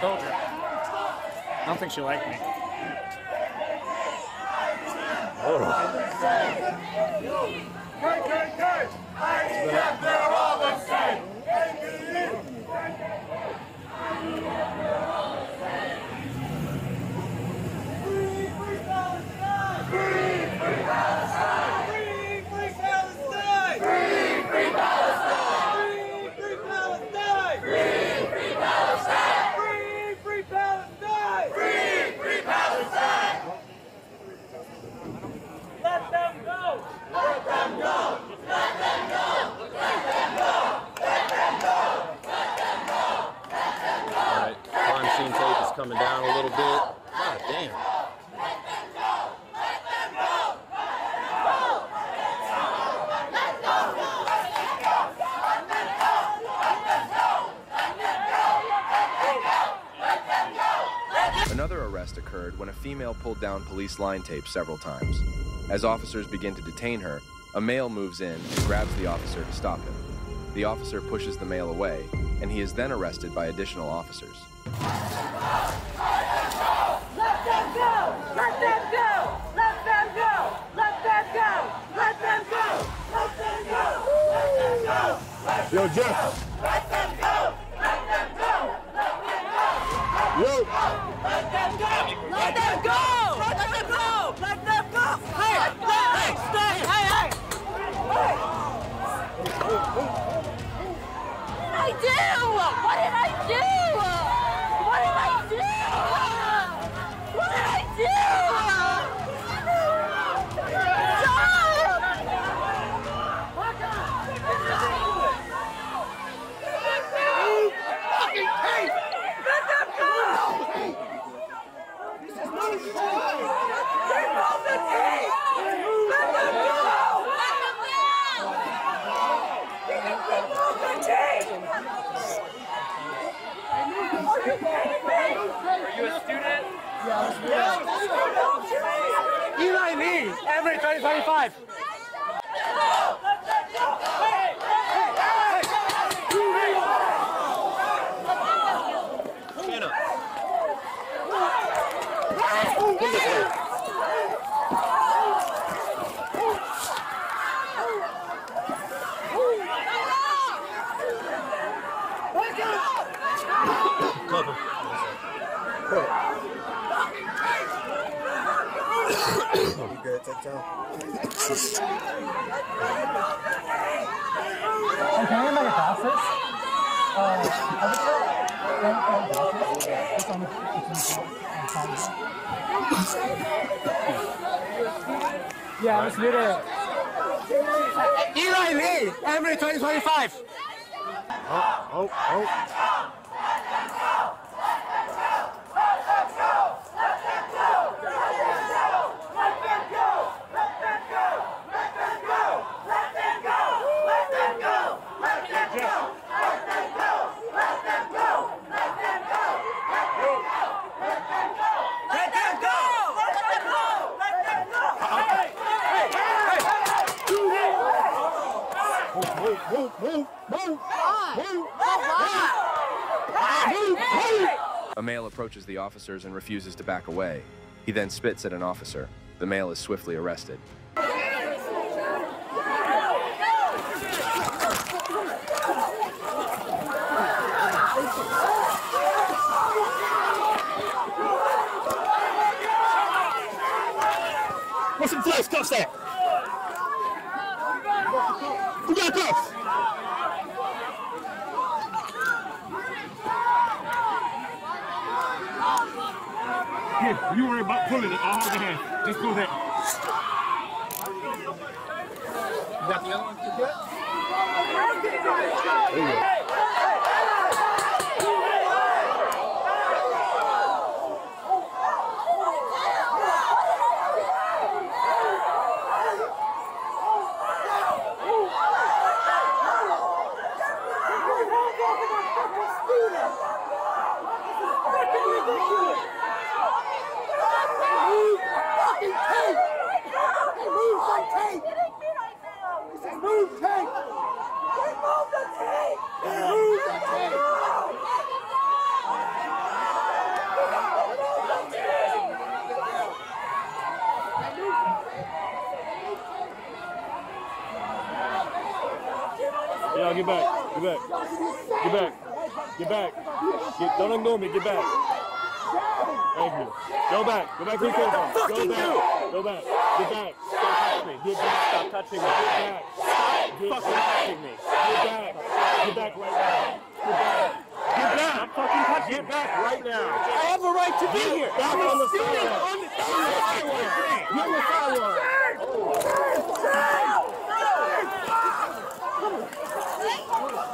Speaker 1: Told her. I don't think she liked me.
Speaker 17: Let
Speaker 4: little bit. God damn.
Speaker 6: Another arrest occurred when a female pulled down police line tape several times. As officers begin to detain her, a male moves in and grabs the officer to stop him. The officer pushes the male away, and he is then arrested by additional officers.
Speaker 15: Let them go! Let them go! Let them go! Let them go! Let them go! Let them go! Let them go!
Speaker 10: Yo, Jeff.
Speaker 15: 30, 30, 35. Hey,
Speaker 7: can I get my glasses? Uh, I just got It's on the it's on Yeah, let's do it.
Speaker 1: Eli Lee, Emory 2025.
Speaker 21: Oh, oh, oh.
Speaker 6: A male approaches the officers and refuses to back away. He then spits at an officer. The male is swiftly arrested.
Speaker 1: What's some flex cuffs at? Who got cuffs? Here, you worry about pulling it. I'll hold the hand. Just do that. You got the other one?
Speaker 15: There you go.
Speaker 1: Y'all get back. Get back. Get back. Get back. Get, don't ignore me. Get back. Thank you. Go back. Go back where you came from. Go back. Go back. Get back. Stop touching me. Get back. Stop touching me. Get back. Get fucking touching me. Get back. Get back right now. Get back. Get back. I'm fucking touching Get back right now. I have a right to be here. I'm on the sidewalk. You're on the sidewalk.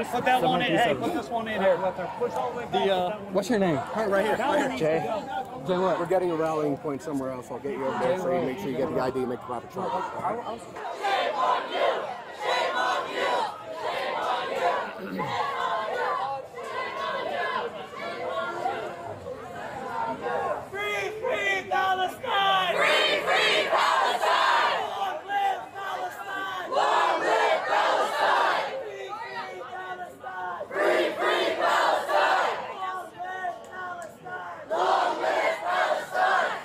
Speaker 19: Put that, put that one in. Hey, put this one in here.
Speaker 11: The uh, what's your name? right here. Right here. Jay. Jay what? We're getting a rallying point somewhere else. I'll get you over there so you make sure you get the ID and make the proper charge.
Speaker 17: Free, free Palestine! Free, free Palestine! Long live Palestine! Long live Palestine! Free, free Palestine! Long live Palestine! Long live Palestine!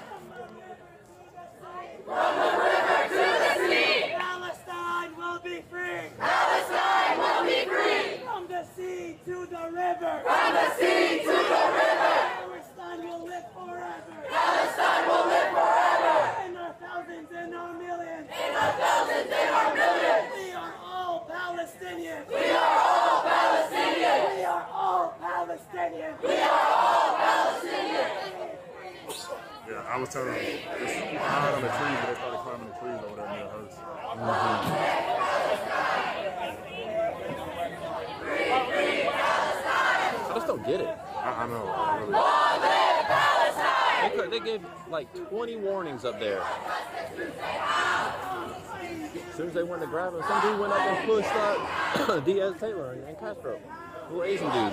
Speaker 17: From the river to the sea! Palestine will be free! Palestine will be free! From the sea to the river! From the sea to the river! Palestine will live forever! Palestine will live forever! In our thousands, in our millions! In our thousands, in our millions! We are all Palestinians! We are all Palestinians! We are all Palestinians! We are all Palestinians!
Speaker 14: Yeah, I was telling them, it's high on the trees, but they started climbing the trees over there near hers.
Speaker 4: I just don't get it.
Speaker 14: I, I know. I really-
Speaker 4: They, could, they gave like 20 warnings up there. As soon as they went to grab him, some dude went up and pushed uh, Diaz Taylor and Castro. Little Asian dude.
Speaker 14: Oh,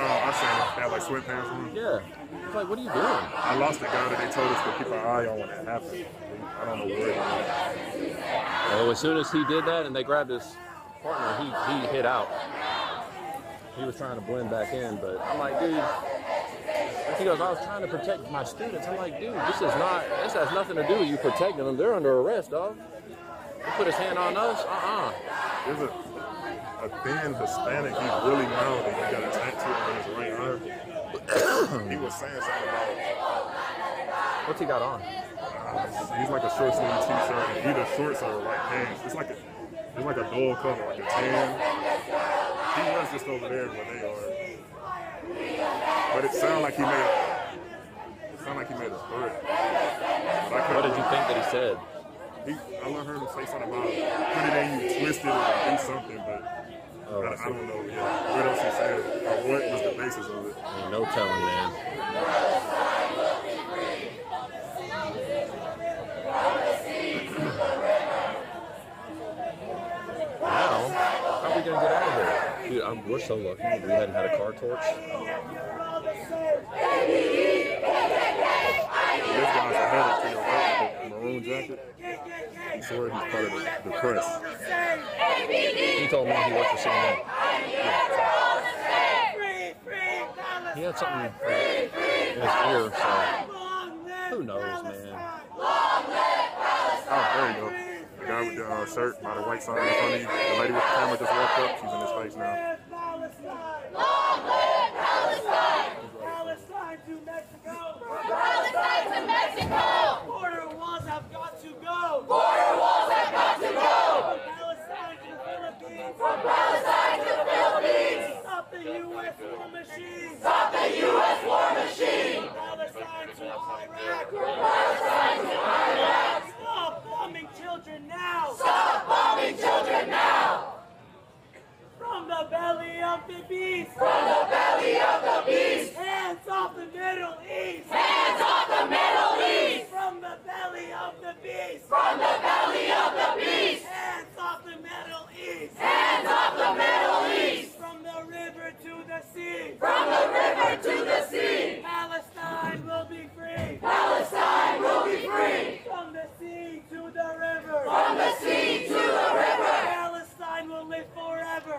Speaker 14: I seen it. They had like sweatpants on.
Speaker 4: Yeah. It's like, what are you doing?
Speaker 14: I lost a guy that they told us to keep our eye on when that happened. I don't know where it is.
Speaker 4: Oh, as soon as he did that and they grabbed his partner, he, he hit out. He was trying to blend back in, but I'm like, dude. He goes, I was trying to protect my students. I'm like, dude, this is not, this has nothing to do with you protecting them. They're under arrest, dog. He put his hand on us? Uh-uh.
Speaker 14: There's a, a thin Hispanic, he's really mild, and he got a tattoo on his right arm. *coughs* he was saying something about,
Speaker 4: What's he got on?
Speaker 14: He's like a short sleeve t-shirt, and either shorts or like pants. It's like a, it's like a dull color, like a tan. He was just over there where they are. But it sounded like he made a, it sounded like he made a I
Speaker 4: What did you think that he said?
Speaker 14: He, I heard him say something about put it in you, twist it, or do something, but
Speaker 4: Oh,
Speaker 14: I, I don't know. Yeah, what else he said, or what was the basis of it?
Speaker 4: No telling, man. Now, how are we gonna get out of here? Dude, I'm, we're so lucky we hadn't had a car torch.
Speaker 14: This guy's a headache to your right the maroon jacket. I swear he's part of the, the press.
Speaker 4: He told me he worked for CNN. He had something in his ear, so who knows, man.
Speaker 14: Oh, there you go. Guy with the uh, shirt by the white sign in front of you. The lady with the camera just walked up. She's in his face now.
Speaker 17: Palestine to Mexico! Palestine to Mexico! Border walls have got to go! Border walls have got to go! From Palestine to the Philippines! From Palestine to the Philippines! Stop the U.S. war machine! Stop the U.S. war machine! From Palestine to Iraq! From Palestine to Iraq! the belly of the beast! From the belly of the beast! Hands off the Middle East! Hands off the Middle East! From the belly of the beast!
Speaker 8: From the
Speaker 17: belly of the beast! Hands off the Middle East! Hands off the Middle East! From the river to the
Speaker 8: sea!
Speaker 17: From the river to the sea!
Speaker 8: Palestine will be free!
Speaker 17: Palestine will be free!
Speaker 8: From the sea to the river!
Speaker 17: From the sea to the river!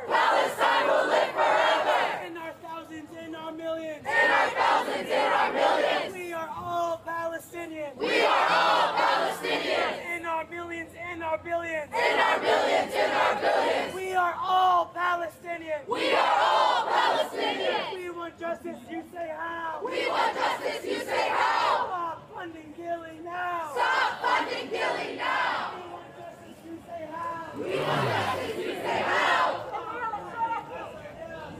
Speaker 8: Palestine will live forever. In our thousands, in our millions.
Speaker 17: In our thousands, in our millions.
Speaker 8: We are all Palestinians.
Speaker 17: We are all Palestinians.
Speaker 8: In our millions, in our billions.
Speaker 17: In our millions, in our billions.
Speaker 8: We are all Palestinians.
Speaker 17: We are all Palestinians.
Speaker 8: We want justice, you say how.
Speaker 17: We want justice, you say how.
Speaker 8: Stop funding killing now.
Speaker 17: Stop funding killing now.
Speaker 8: We want justice, you say how.
Speaker 17: We want justice, you say how.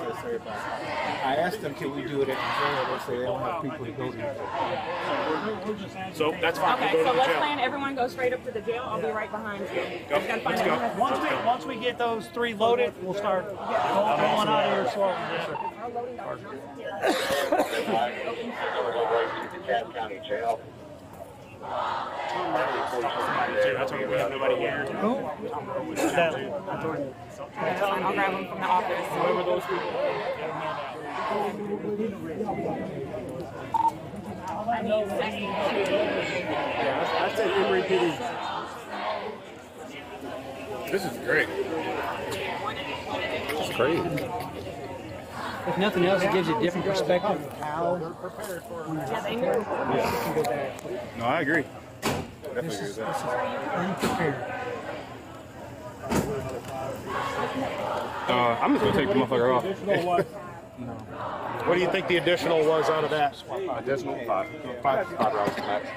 Speaker 17: funding killing now.
Speaker 8: We
Speaker 7: I asked them, can we do it at the jail? They say they don't have people to go to.
Speaker 1: So that's fine.
Speaker 19: Okay,
Speaker 1: we'll
Speaker 19: so
Speaker 1: go to the
Speaker 19: let's
Speaker 1: jail.
Speaker 19: plan. Everyone go straight up to the jail. I'll be right behind you.
Speaker 1: Go.
Speaker 19: Just gotta find
Speaker 1: Let's go.
Speaker 8: Once we once we get those three loaded, we'll start going out of here slowly. Yes, sir.
Speaker 9: County Jail.
Speaker 1: I told you we have nobody here.
Speaker 8: Who? Stanley. I told you.
Speaker 19: I'll grab them from the office.
Speaker 1: Whoever those people
Speaker 19: I need second.
Speaker 7: I said Emory PD.
Speaker 1: This is great.
Speaker 4: It's crazy.
Speaker 11: If nothing else, it gives you a different perspective of how
Speaker 19: Yeah, they knew.
Speaker 1: No, I agree. Definitely
Speaker 11: this
Speaker 1: agree
Speaker 11: is,
Speaker 1: with
Speaker 11: this
Speaker 1: that.
Speaker 11: is unprepared.
Speaker 1: Uh, I'm just gonna take the motherfucker off. *laughs*
Speaker 22: What do you think the additional was out of that?
Speaker 12: Additional five, five, five rounds max.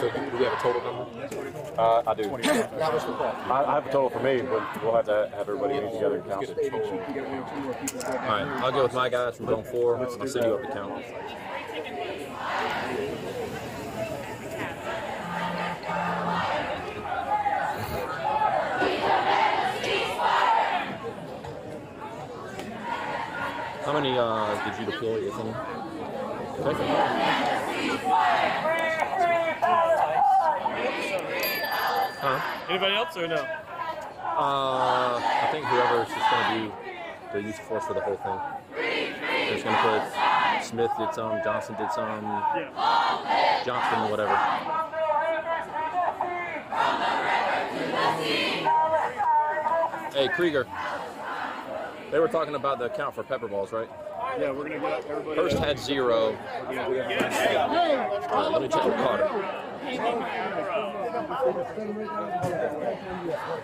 Speaker 12: So do we have a total number? Uh, I do. I, I have a total for me, but we'll have to have everybody get together and count it.
Speaker 4: All right, I'll go with my guys from Zone 4. I'll send you up the count. How many uh, did you deploy, if any? Huh?
Speaker 8: Anybody else or no?
Speaker 4: Uh, I think whoever's just going to be the use of force for the whole thing. They're just going to put Smith did some, Johnson did some, Johnston, whatever. Hey, Krieger. They were talking about the count for pepper balls, right?
Speaker 1: Yeah, we're gonna get everybody.
Speaker 4: First had zero. All right, let me check with Carter.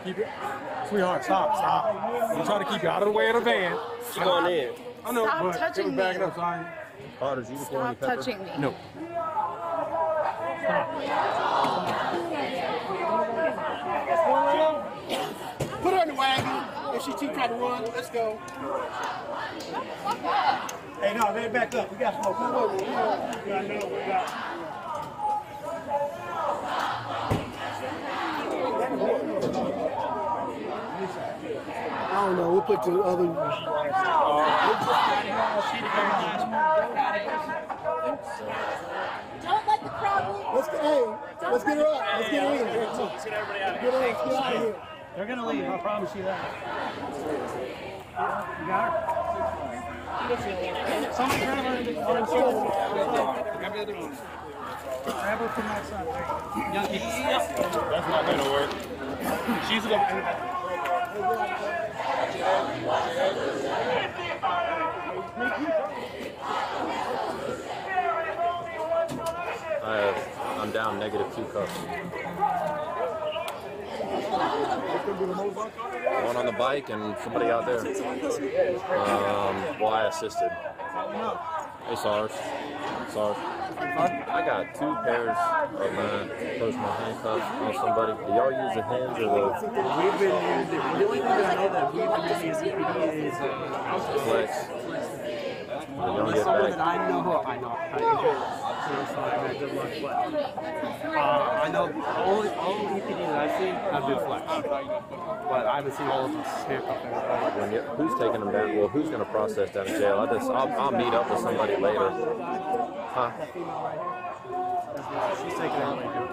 Speaker 7: Keep it. Sweetheart, stop, stop. I'm trying to keep you out of the way of the van.
Speaker 23: She going in.
Speaker 7: I know,
Speaker 10: Stop
Speaker 7: but
Speaker 10: touching
Speaker 7: it was
Speaker 10: me.
Speaker 7: backing up, so I ain't-
Speaker 4: Carter, you deploy any
Speaker 10: Stop
Speaker 4: pepper?
Speaker 10: touching me.
Speaker 7: No.
Speaker 15: Put her in the wagon. If she keep trying to run, let's go.
Speaker 8: Hey, no, they back up. We got smoke. Come on.
Speaker 15: I don't know. We'll put the other.
Speaker 10: Don't let the crowd
Speaker 15: Let's get. Hey, let's get her up. Let's get her in. Let's
Speaker 8: get everybody out of
Speaker 15: Get her. Let's get out of here.
Speaker 8: They're gonna leave. I promise you that. You got her? Somebody grab her. and-
Speaker 7: Grab the other one.
Speaker 8: Grab her from that side.
Speaker 7: Young people.
Speaker 1: That's not gonna work.
Speaker 8: She's gonna.
Speaker 4: I, uh, I'm down negative two cups. One on the bike and somebody out there. Um, well, I assisted. Hey, SARS. SARS. I got two pairs of my personal handcuffs on somebody. Do y'all use the hands or the
Speaker 11: We've been using, the only thing that I know that we've been using is
Speaker 4: flex?
Speaker 11: only
Speaker 4: get
Speaker 11: someone
Speaker 4: back.
Speaker 11: that I know. I know.
Speaker 8: Uh, I know all the EPD that I've seen have been flex, but I haven't seen all of them
Speaker 4: who's taking them down? Well, who's going to process down in jail? I just, I'll, I'll meet up with somebody later. Huh?
Speaker 8: She's taking everybody.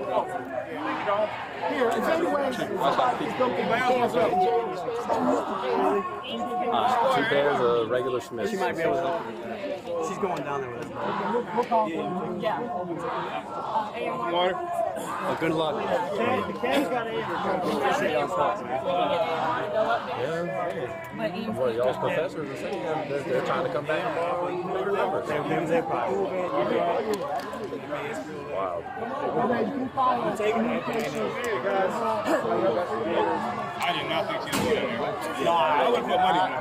Speaker 19: Here, is any way
Speaker 4: Uh, two pairs of regular Smiths.
Speaker 8: She might be able to help you. She's going down there with us.
Speaker 19: We'll call for
Speaker 8: Yeah. Water. Well, good luck.
Speaker 19: The Ken's got
Speaker 8: Appreciate y'all's help, man.
Speaker 4: Yeah. What, y'all's professors are saying they're, they're trying to come back tomorrow and make numbers.
Speaker 8: Name's their problem.
Speaker 4: Wow.
Speaker 14: I did not think she was going there. No, I would put money on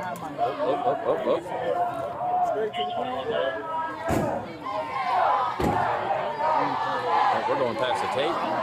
Speaker 4: We're going past the tape.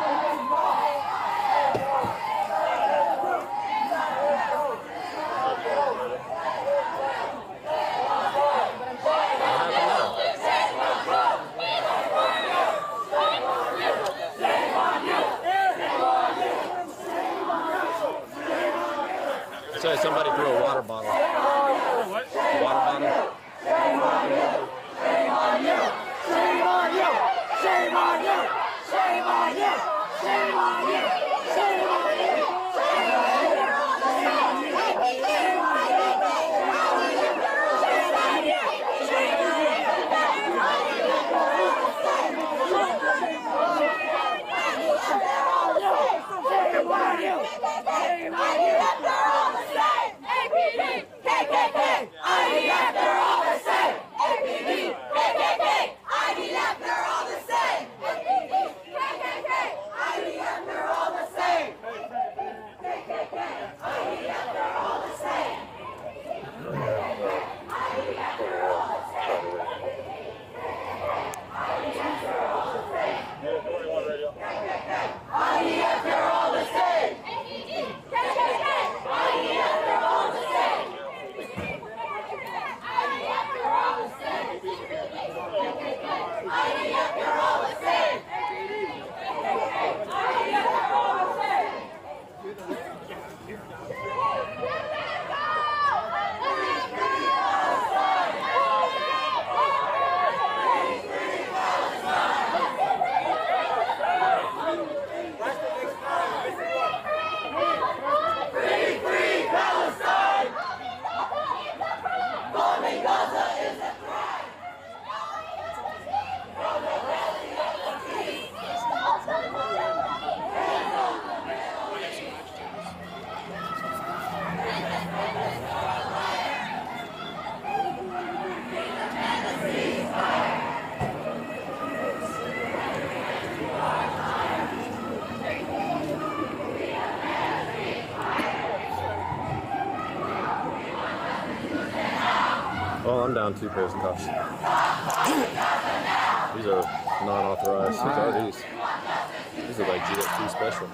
Speaker 4: Well, down two pairs of cuffs. These are non-authorized. These are these. These are like GSP special.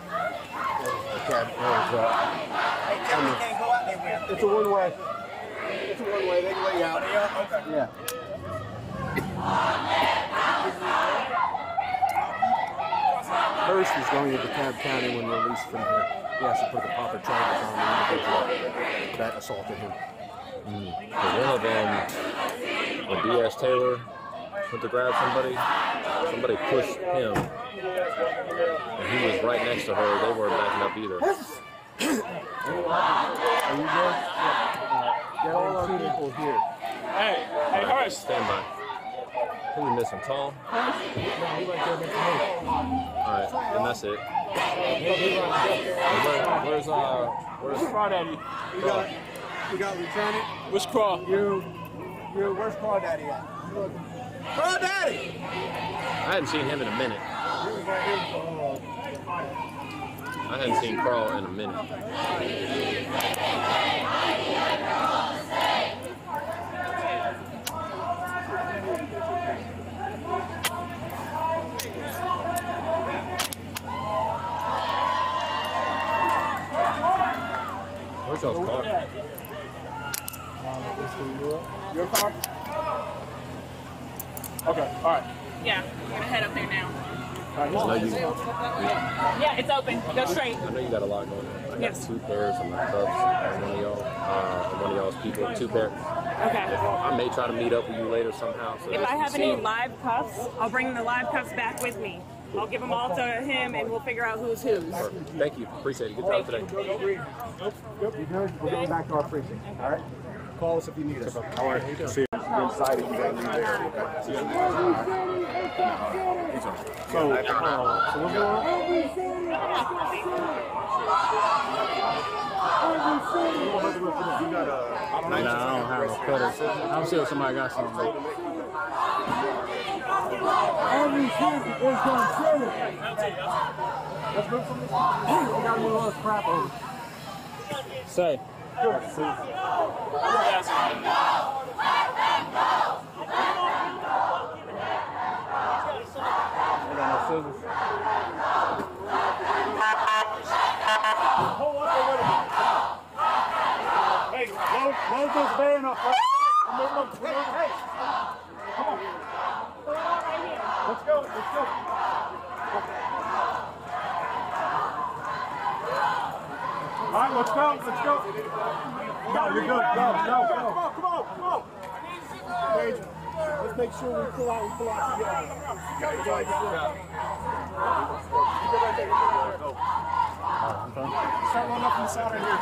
Speaker 11: Okay, there's, uh, it's a one way. It's a one way. They can let you out. Yeah. First is going to DeKalb County when released from here. He has to put the proper charges on the individual that assaulted him.
Speaker 4: But one of them, when Diaz Taylor went to grab somebody, somebody pushed him, and he was right next to her. They weren't backing up either.
Speaker 11: Are you good? Get all our people here.
Speaker 4: Hey, hey, Hurst. Stand by. Who we missing? Tall? All right, and that's it. Where, where's uh, where's
Speaker 11: Crawdaddy? We got, we got Lieutenant.
Speaker 1: Where's Craw?
Speaker 11: You, you. Where's Crawdaddy at? Crawdaddy.
Speaker 4: I hadn't seen him in a minute. I hadn't seen Carl in a minute. Where's y'all's car?
Speaker 11: Your car?
Speaker 1: Okay, all right.
Speaker 19: Yeah, we're gonna head up there now.
Speaker 4: I know you,
Speaker 19: Yeah, it's open. Go straight.
Speaker 4: I know you got a lot going on. I got
Speaker 19: Yes.
Speaker 4: two pairs of my Cubs and one of y'all, uh, and one of y'all's people. Two pairs.
Speaker 19: Okay.
Speaker 4: I may try to meet up with you later somehow. So
Speaker 19: If I have any live cuffs, I'll bring the live cuffs back with me. I'll give them all to him, and we'll figure out who's whose.
Speaker 4: Perfect. Thank you. Appreciate it. Good job today.
Speaker 11: Yep, you? We're going back to our precinct, all right? Call us if you need us.
Speaker 12: I want to see it.
Speaker 11: Inside if you got me there.
Speaker 12: So, uh, so what's going on?
Speaker 7: Nah, I don't have no cutters. I'm sure somebody got
Speaker 24: city is considered.
Speaker 25: We got a little crap over.
Speaker 7: Say.
Speaker 1: Hey, load, load this van up. Hey, hey, come on. Let's go, let's go. All right, let's go, let's go. No, you're good. Go, go, go. Come on, come on, come on. Let's make sure we pull out, we pull out together. Go, go, go. Start running up from the side right here.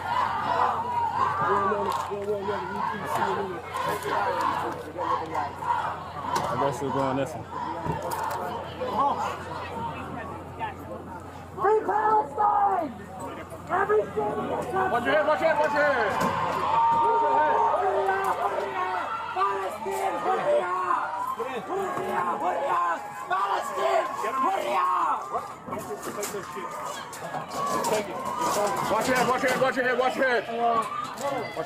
Speaker 7: I guess we're going this one.
Speaker 24: Free Palestine!
Speaker 1: Watch your head, watch your head, watch your head. Watch your head, watch your head,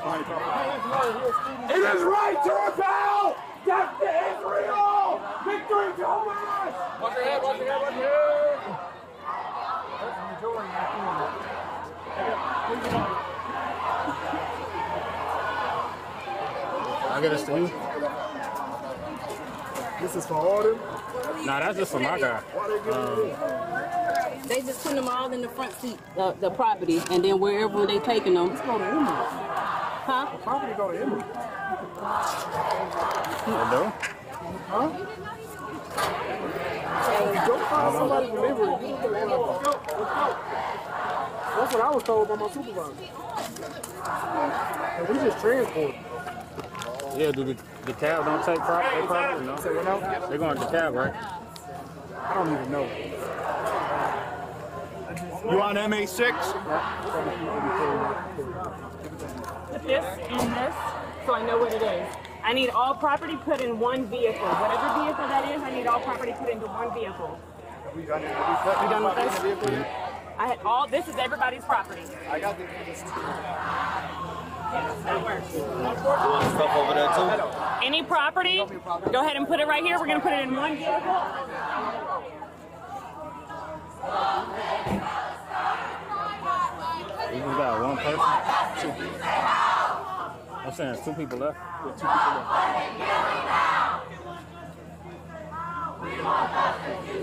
Speaker 1: behind you.
Speaker 24: It is right to rebel! Death to Israel! Victory to Hamas!
Speaker 1: Watch your head, watch your head, watch your head.
Speaker 7: I get us to you.
Speaker 15: This is for all them.
Speaker 7: Nah, that's just for my guy. Um,
Speaker 10: They just put them all in the front seat, the, the property, and then wherever they taking them.
Speaker 15: Go to Emory.
Speaker 10: Huh?
Speaker 15: The property go to Emory.
Speaker 7: they do?
Speaker 15: Huh? So go find somebody from Emory. Let's go, let's go. That's what I was told by my supervisor. And we just transport.
Speaker 7: Yeah, do the, the cab don't take prop, they property? No?
Speaker 15: Say what now?
Speaker 7: They're going to the cab, right?
Speaker 15: I don't even know.
Speaker 1: You on MA6?
Speaker 19: Put this in this, so I know what it is. I need all property put in one vehicle. Whatever vehicle that is, I need all property put into one vehicle.
Speaker 15: We done it.
Speaker 19: You done with this? I had all, this is everybody's property.
Speaker 15: I got the
Speaker 19: That works.
Speaker 26: Stuff over there too.
Speaker 19: Any property, go ahead and put it right here. We're gonna put it in one vehicle.
Speaker 7: We just got one person? Two people. I'm saying it's two people left? Yeah, two people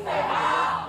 Speaker 7: left.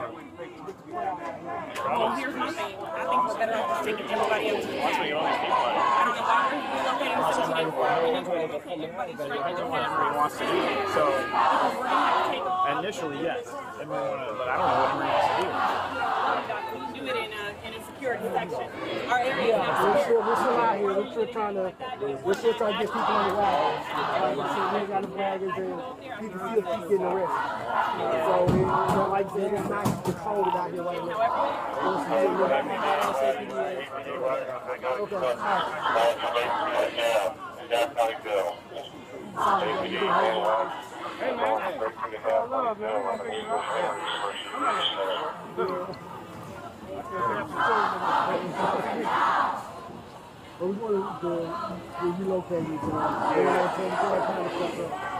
Speaker 19: Well, here's my thing. I think we're better off just taking everybody else to the cab. I don't know why we're relocating to 1784 and then we're gonna take everybody straight to the cab.
Speaker 12: Emory wants to do it. So initially, yes. Emory wanna, but I don't know what Emory wants to do.
Speaker 19: We can do it in a, in a security section. Our area is
Speaker 15: Yeah,
Speaker 19: not
Speaker 15: we're still,
Speaker 19: secure.
Speaker 15: we're still out here. We're still trying to, we're still trying to get people on the ride. I got and people still keep getting. So, you know, like I said, it's not controlled out here right now. Okay, all right. But we wanted to to relocate you to, we want to take that kind of stuff up.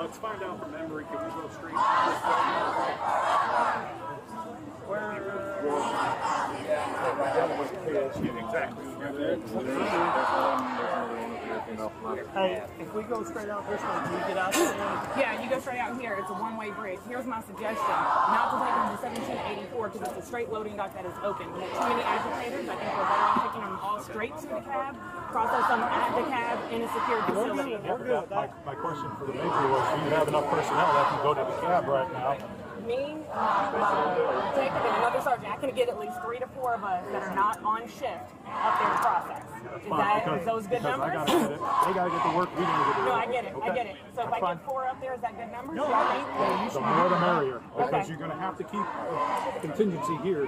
Speaker 12: Let's find out from Emory. Can we go straight?
Speaker 15: Hey, if we go straight out this way, can we get out there?
Speaker 19: Yeah, you go straight out here. It's a one-way bridge. Here's my suggestion: not to take them to 1784 because it's a straight loading dock that is open. We have too many agitators. I think we're better off taking them all straight to the cab, process them at the cab in a secure facility.
Speaker 1: My, my question for the major was, do you have enough personnel that can go to the cab right now?
Speaker 19: Me, Jacob, and another sergeant. I can get at least three to four of us that are not on shift up there to process. Is that is those good
Speaker 1: because
Speaker 19: numbers?
Speaker 1: I gotta get it. They gotta get the work. We gotta get the
Speaker 19: No. I get it. I get it. So if I
Speaker 1: Fine.
Speaker 19: get four up there, is that good numbers?
Speaker 1: No,
Speaker 19: Do you think?
Speaker 1: the more the merrier, because
Speaker 19: Okay.
Speaker 1: you're gonna have to keep contingency here.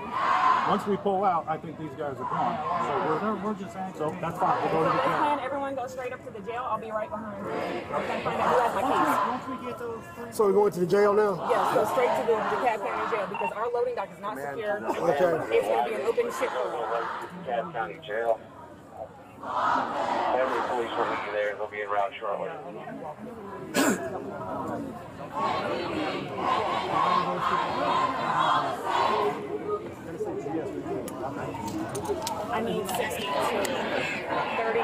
Speaker 1: Once we pull out, I think these guys are gone. So we're, we're just, so that's fine, we'll go to the
Speaker 19: Let's plan everyone goes straight up to the jail. I'll be right behind. I'm trying to find out who has my keys.
Speaker 15: So we're going to the jail now?
Speaker 19: Yes, go straight to the DeKalb County Jail because our loading dock is not secure.
Speaker 15: Okay.
Speaker 19: It's going to be an open ship room.
Speaker 9: DeKalb County Jail. Every police will meet you there. They'll be en route shortly. *laughs*
Speaker 19: I need 60 to 30.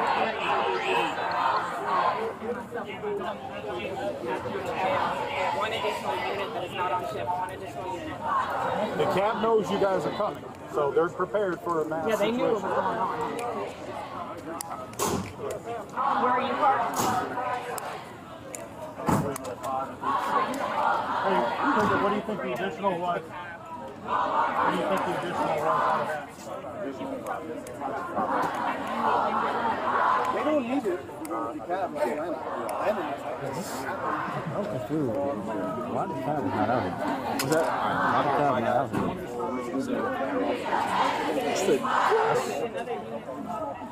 Speaker 19: One additional unit that is not on shift. One additional unit.
Speaker 1: The cab knows you guys are coming, so they're prepared for a mass
Speaker 19: Yeah, they knew what was going on. Where are you parked?
Speaker 1: Hey, what do you think the additional was? What do you think the additional was?
Speaker 15: They don't need it. The cab like Atlanta.
Speaker 7: I'm confused. Why cab not out here? Was that? Why cab not out here?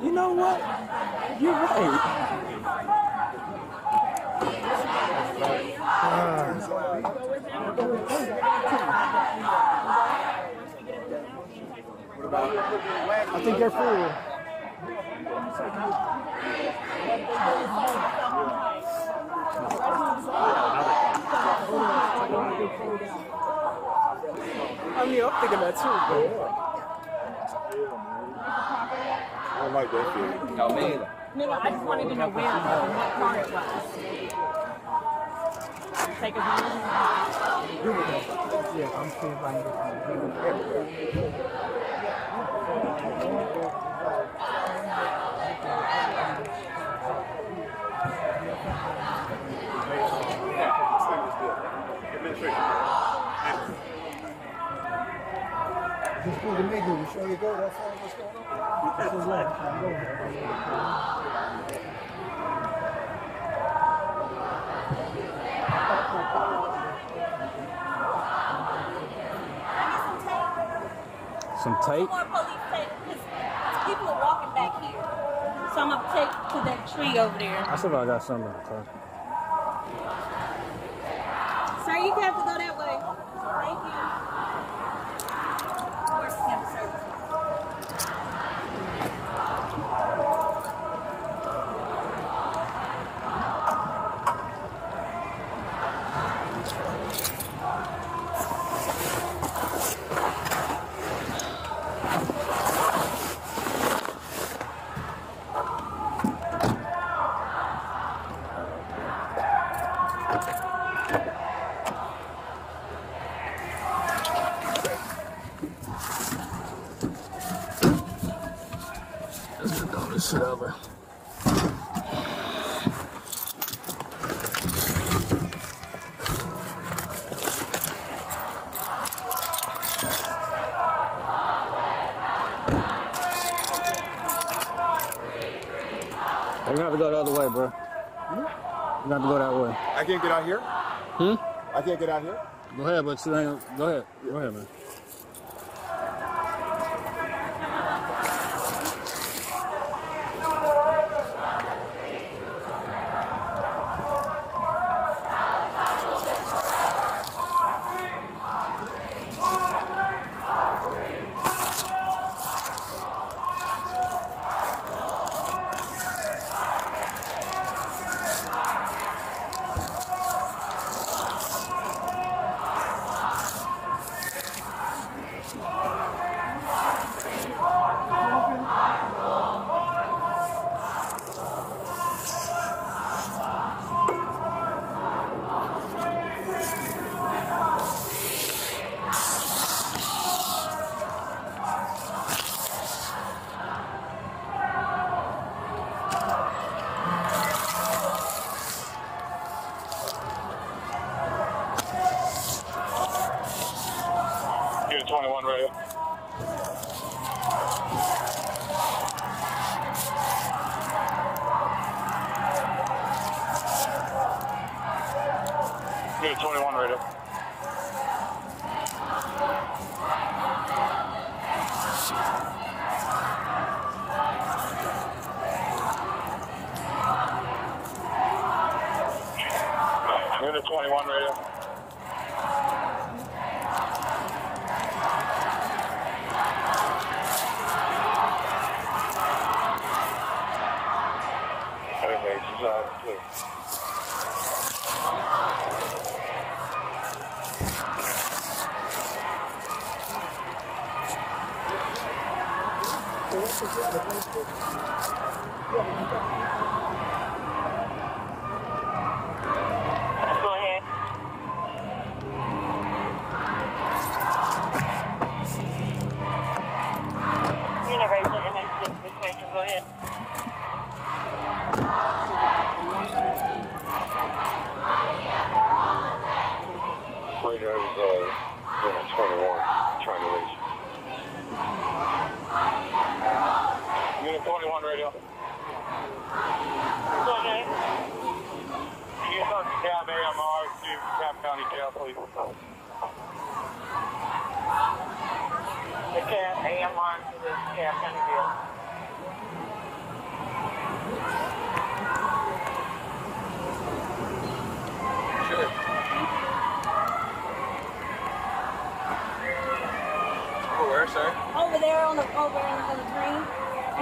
Speaker 7: You know what? You're right.
Speaker 15: I think they're full. I mean, I'm thinking that too, but.
Speaker 1: I don't like that feeling.
Speaker 19: No, no, I just wanted to know where, what car it was. Take a
Speaker 15: Yeah, I'm seeing if I can get Just pull the major, you sure you go, that's all what's going on? This is left.
Speaker 7: Some tape?
Speaker 3: More police tape, 'cause people are walking back here. So I'm gonna take to that tree over there.
Speaker 7: I see if I got something in the car.
Speaker 3: Sir, you have to go that way. Thank you.
Speaker 7: shit over. You have to go the other way, bro. You have to go that way.
Speaker 11: I can't get out here?
Speaker 7: Hmm?
Speaker 11: I can't get out here?
Speaker 7: Go ahead, but you ain't. Go ahead. Go ahead, man.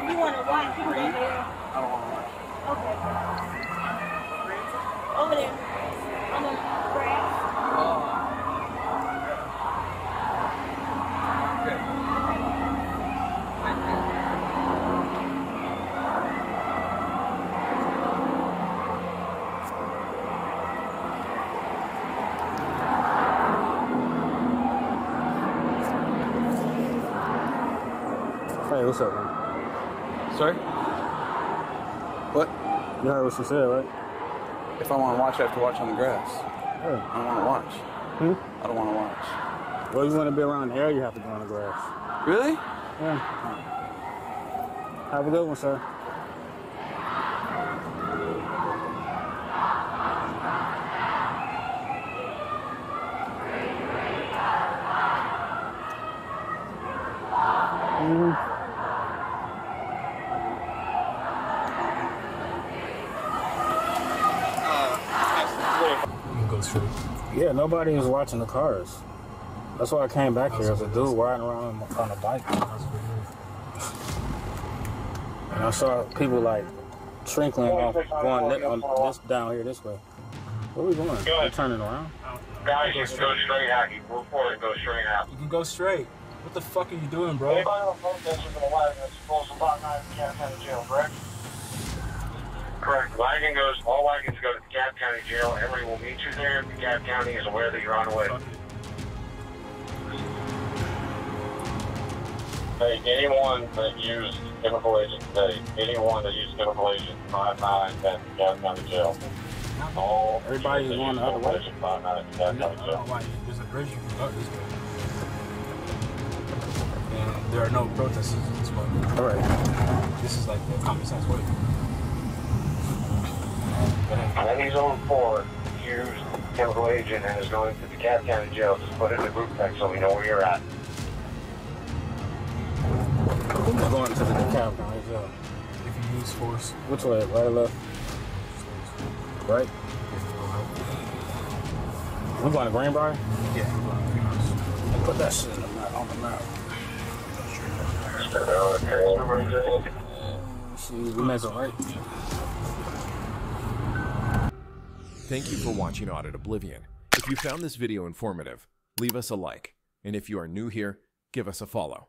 Speaker 9: You
Speaker 3: want to watch, you can go there.
Speaker 11: I don't want to watch.
Speaker 3: Okay. Over there. On the grass.
Speaker 7: Hey, what's up, man?
Speaker 11: Sorry? What?
Speaker 7: You heard what she said, right?
Speaker 11: If I want to watch, I have to watch on the grass.
Speaker 7: Yeah.
Speaker 11: I don't want to watch.
Speaker 7: Hmm?
Speaker 11: I don't want to watch.
Speaker 7: Well, you want to be around here, you have to go on the grass.
Speaker 11: Really?
Speaker 7: Yeah. Have a good one, sir. Mm.
Speaker 11: Go straight.
Speaker 7: Yeah, nobody was watching the cars. That's why I came back here as a dude riding around on a bike. And I saw people like trinkling off going thi- on this down here this way. Where are we going?
Speaker 9: Go ahead.
Speaker 7: We turning around?
Speaker 9: Guys, you can go straight out. You report go straight out.
Speaker 2: You can go straight. What the fuck are you doing, bro?
Speaker 9: Anybody on protest is going to wagon that's supposed to about nine DeKalb County Jail, correct? Correct. Wagon goes, all wagons go to the DeKalb County Jail. Emory will meet you there. The DeKalb County is aware that you're on the way. Hey, anyone that used chemical agent today. Anyone that used chemical agent, five nine at Gadsden County Jail. All
Speaker 7: Everybody is going the other way.
Speaker 9: Five nine at Gadsden County Jail.
Speaker 2: There's a bridge you can go this way. And there are no protesters in this way.
Speaker 7: All right.
Speaker 2: This is like the common sense way.
Speaker 9: And then he's on board, used chemical agent and is going to the Gadsden County Jail. Just put it in the group text so we know where you're at.
Speaker 7: Who's going to the DeKalb County Jail?
Speaker 2: If you use force,
Speaker 7: Which way? Right or left? Right? We're going to Greenbrier?
Speaker 2: yeah.
Speaker 7: Put that shit on the map. On the map. See, we may as right?
Speaker 5: Thank you for watching Audit Oblivion. If you found this video informative, leave us a like. And if you are new here, give us a follow.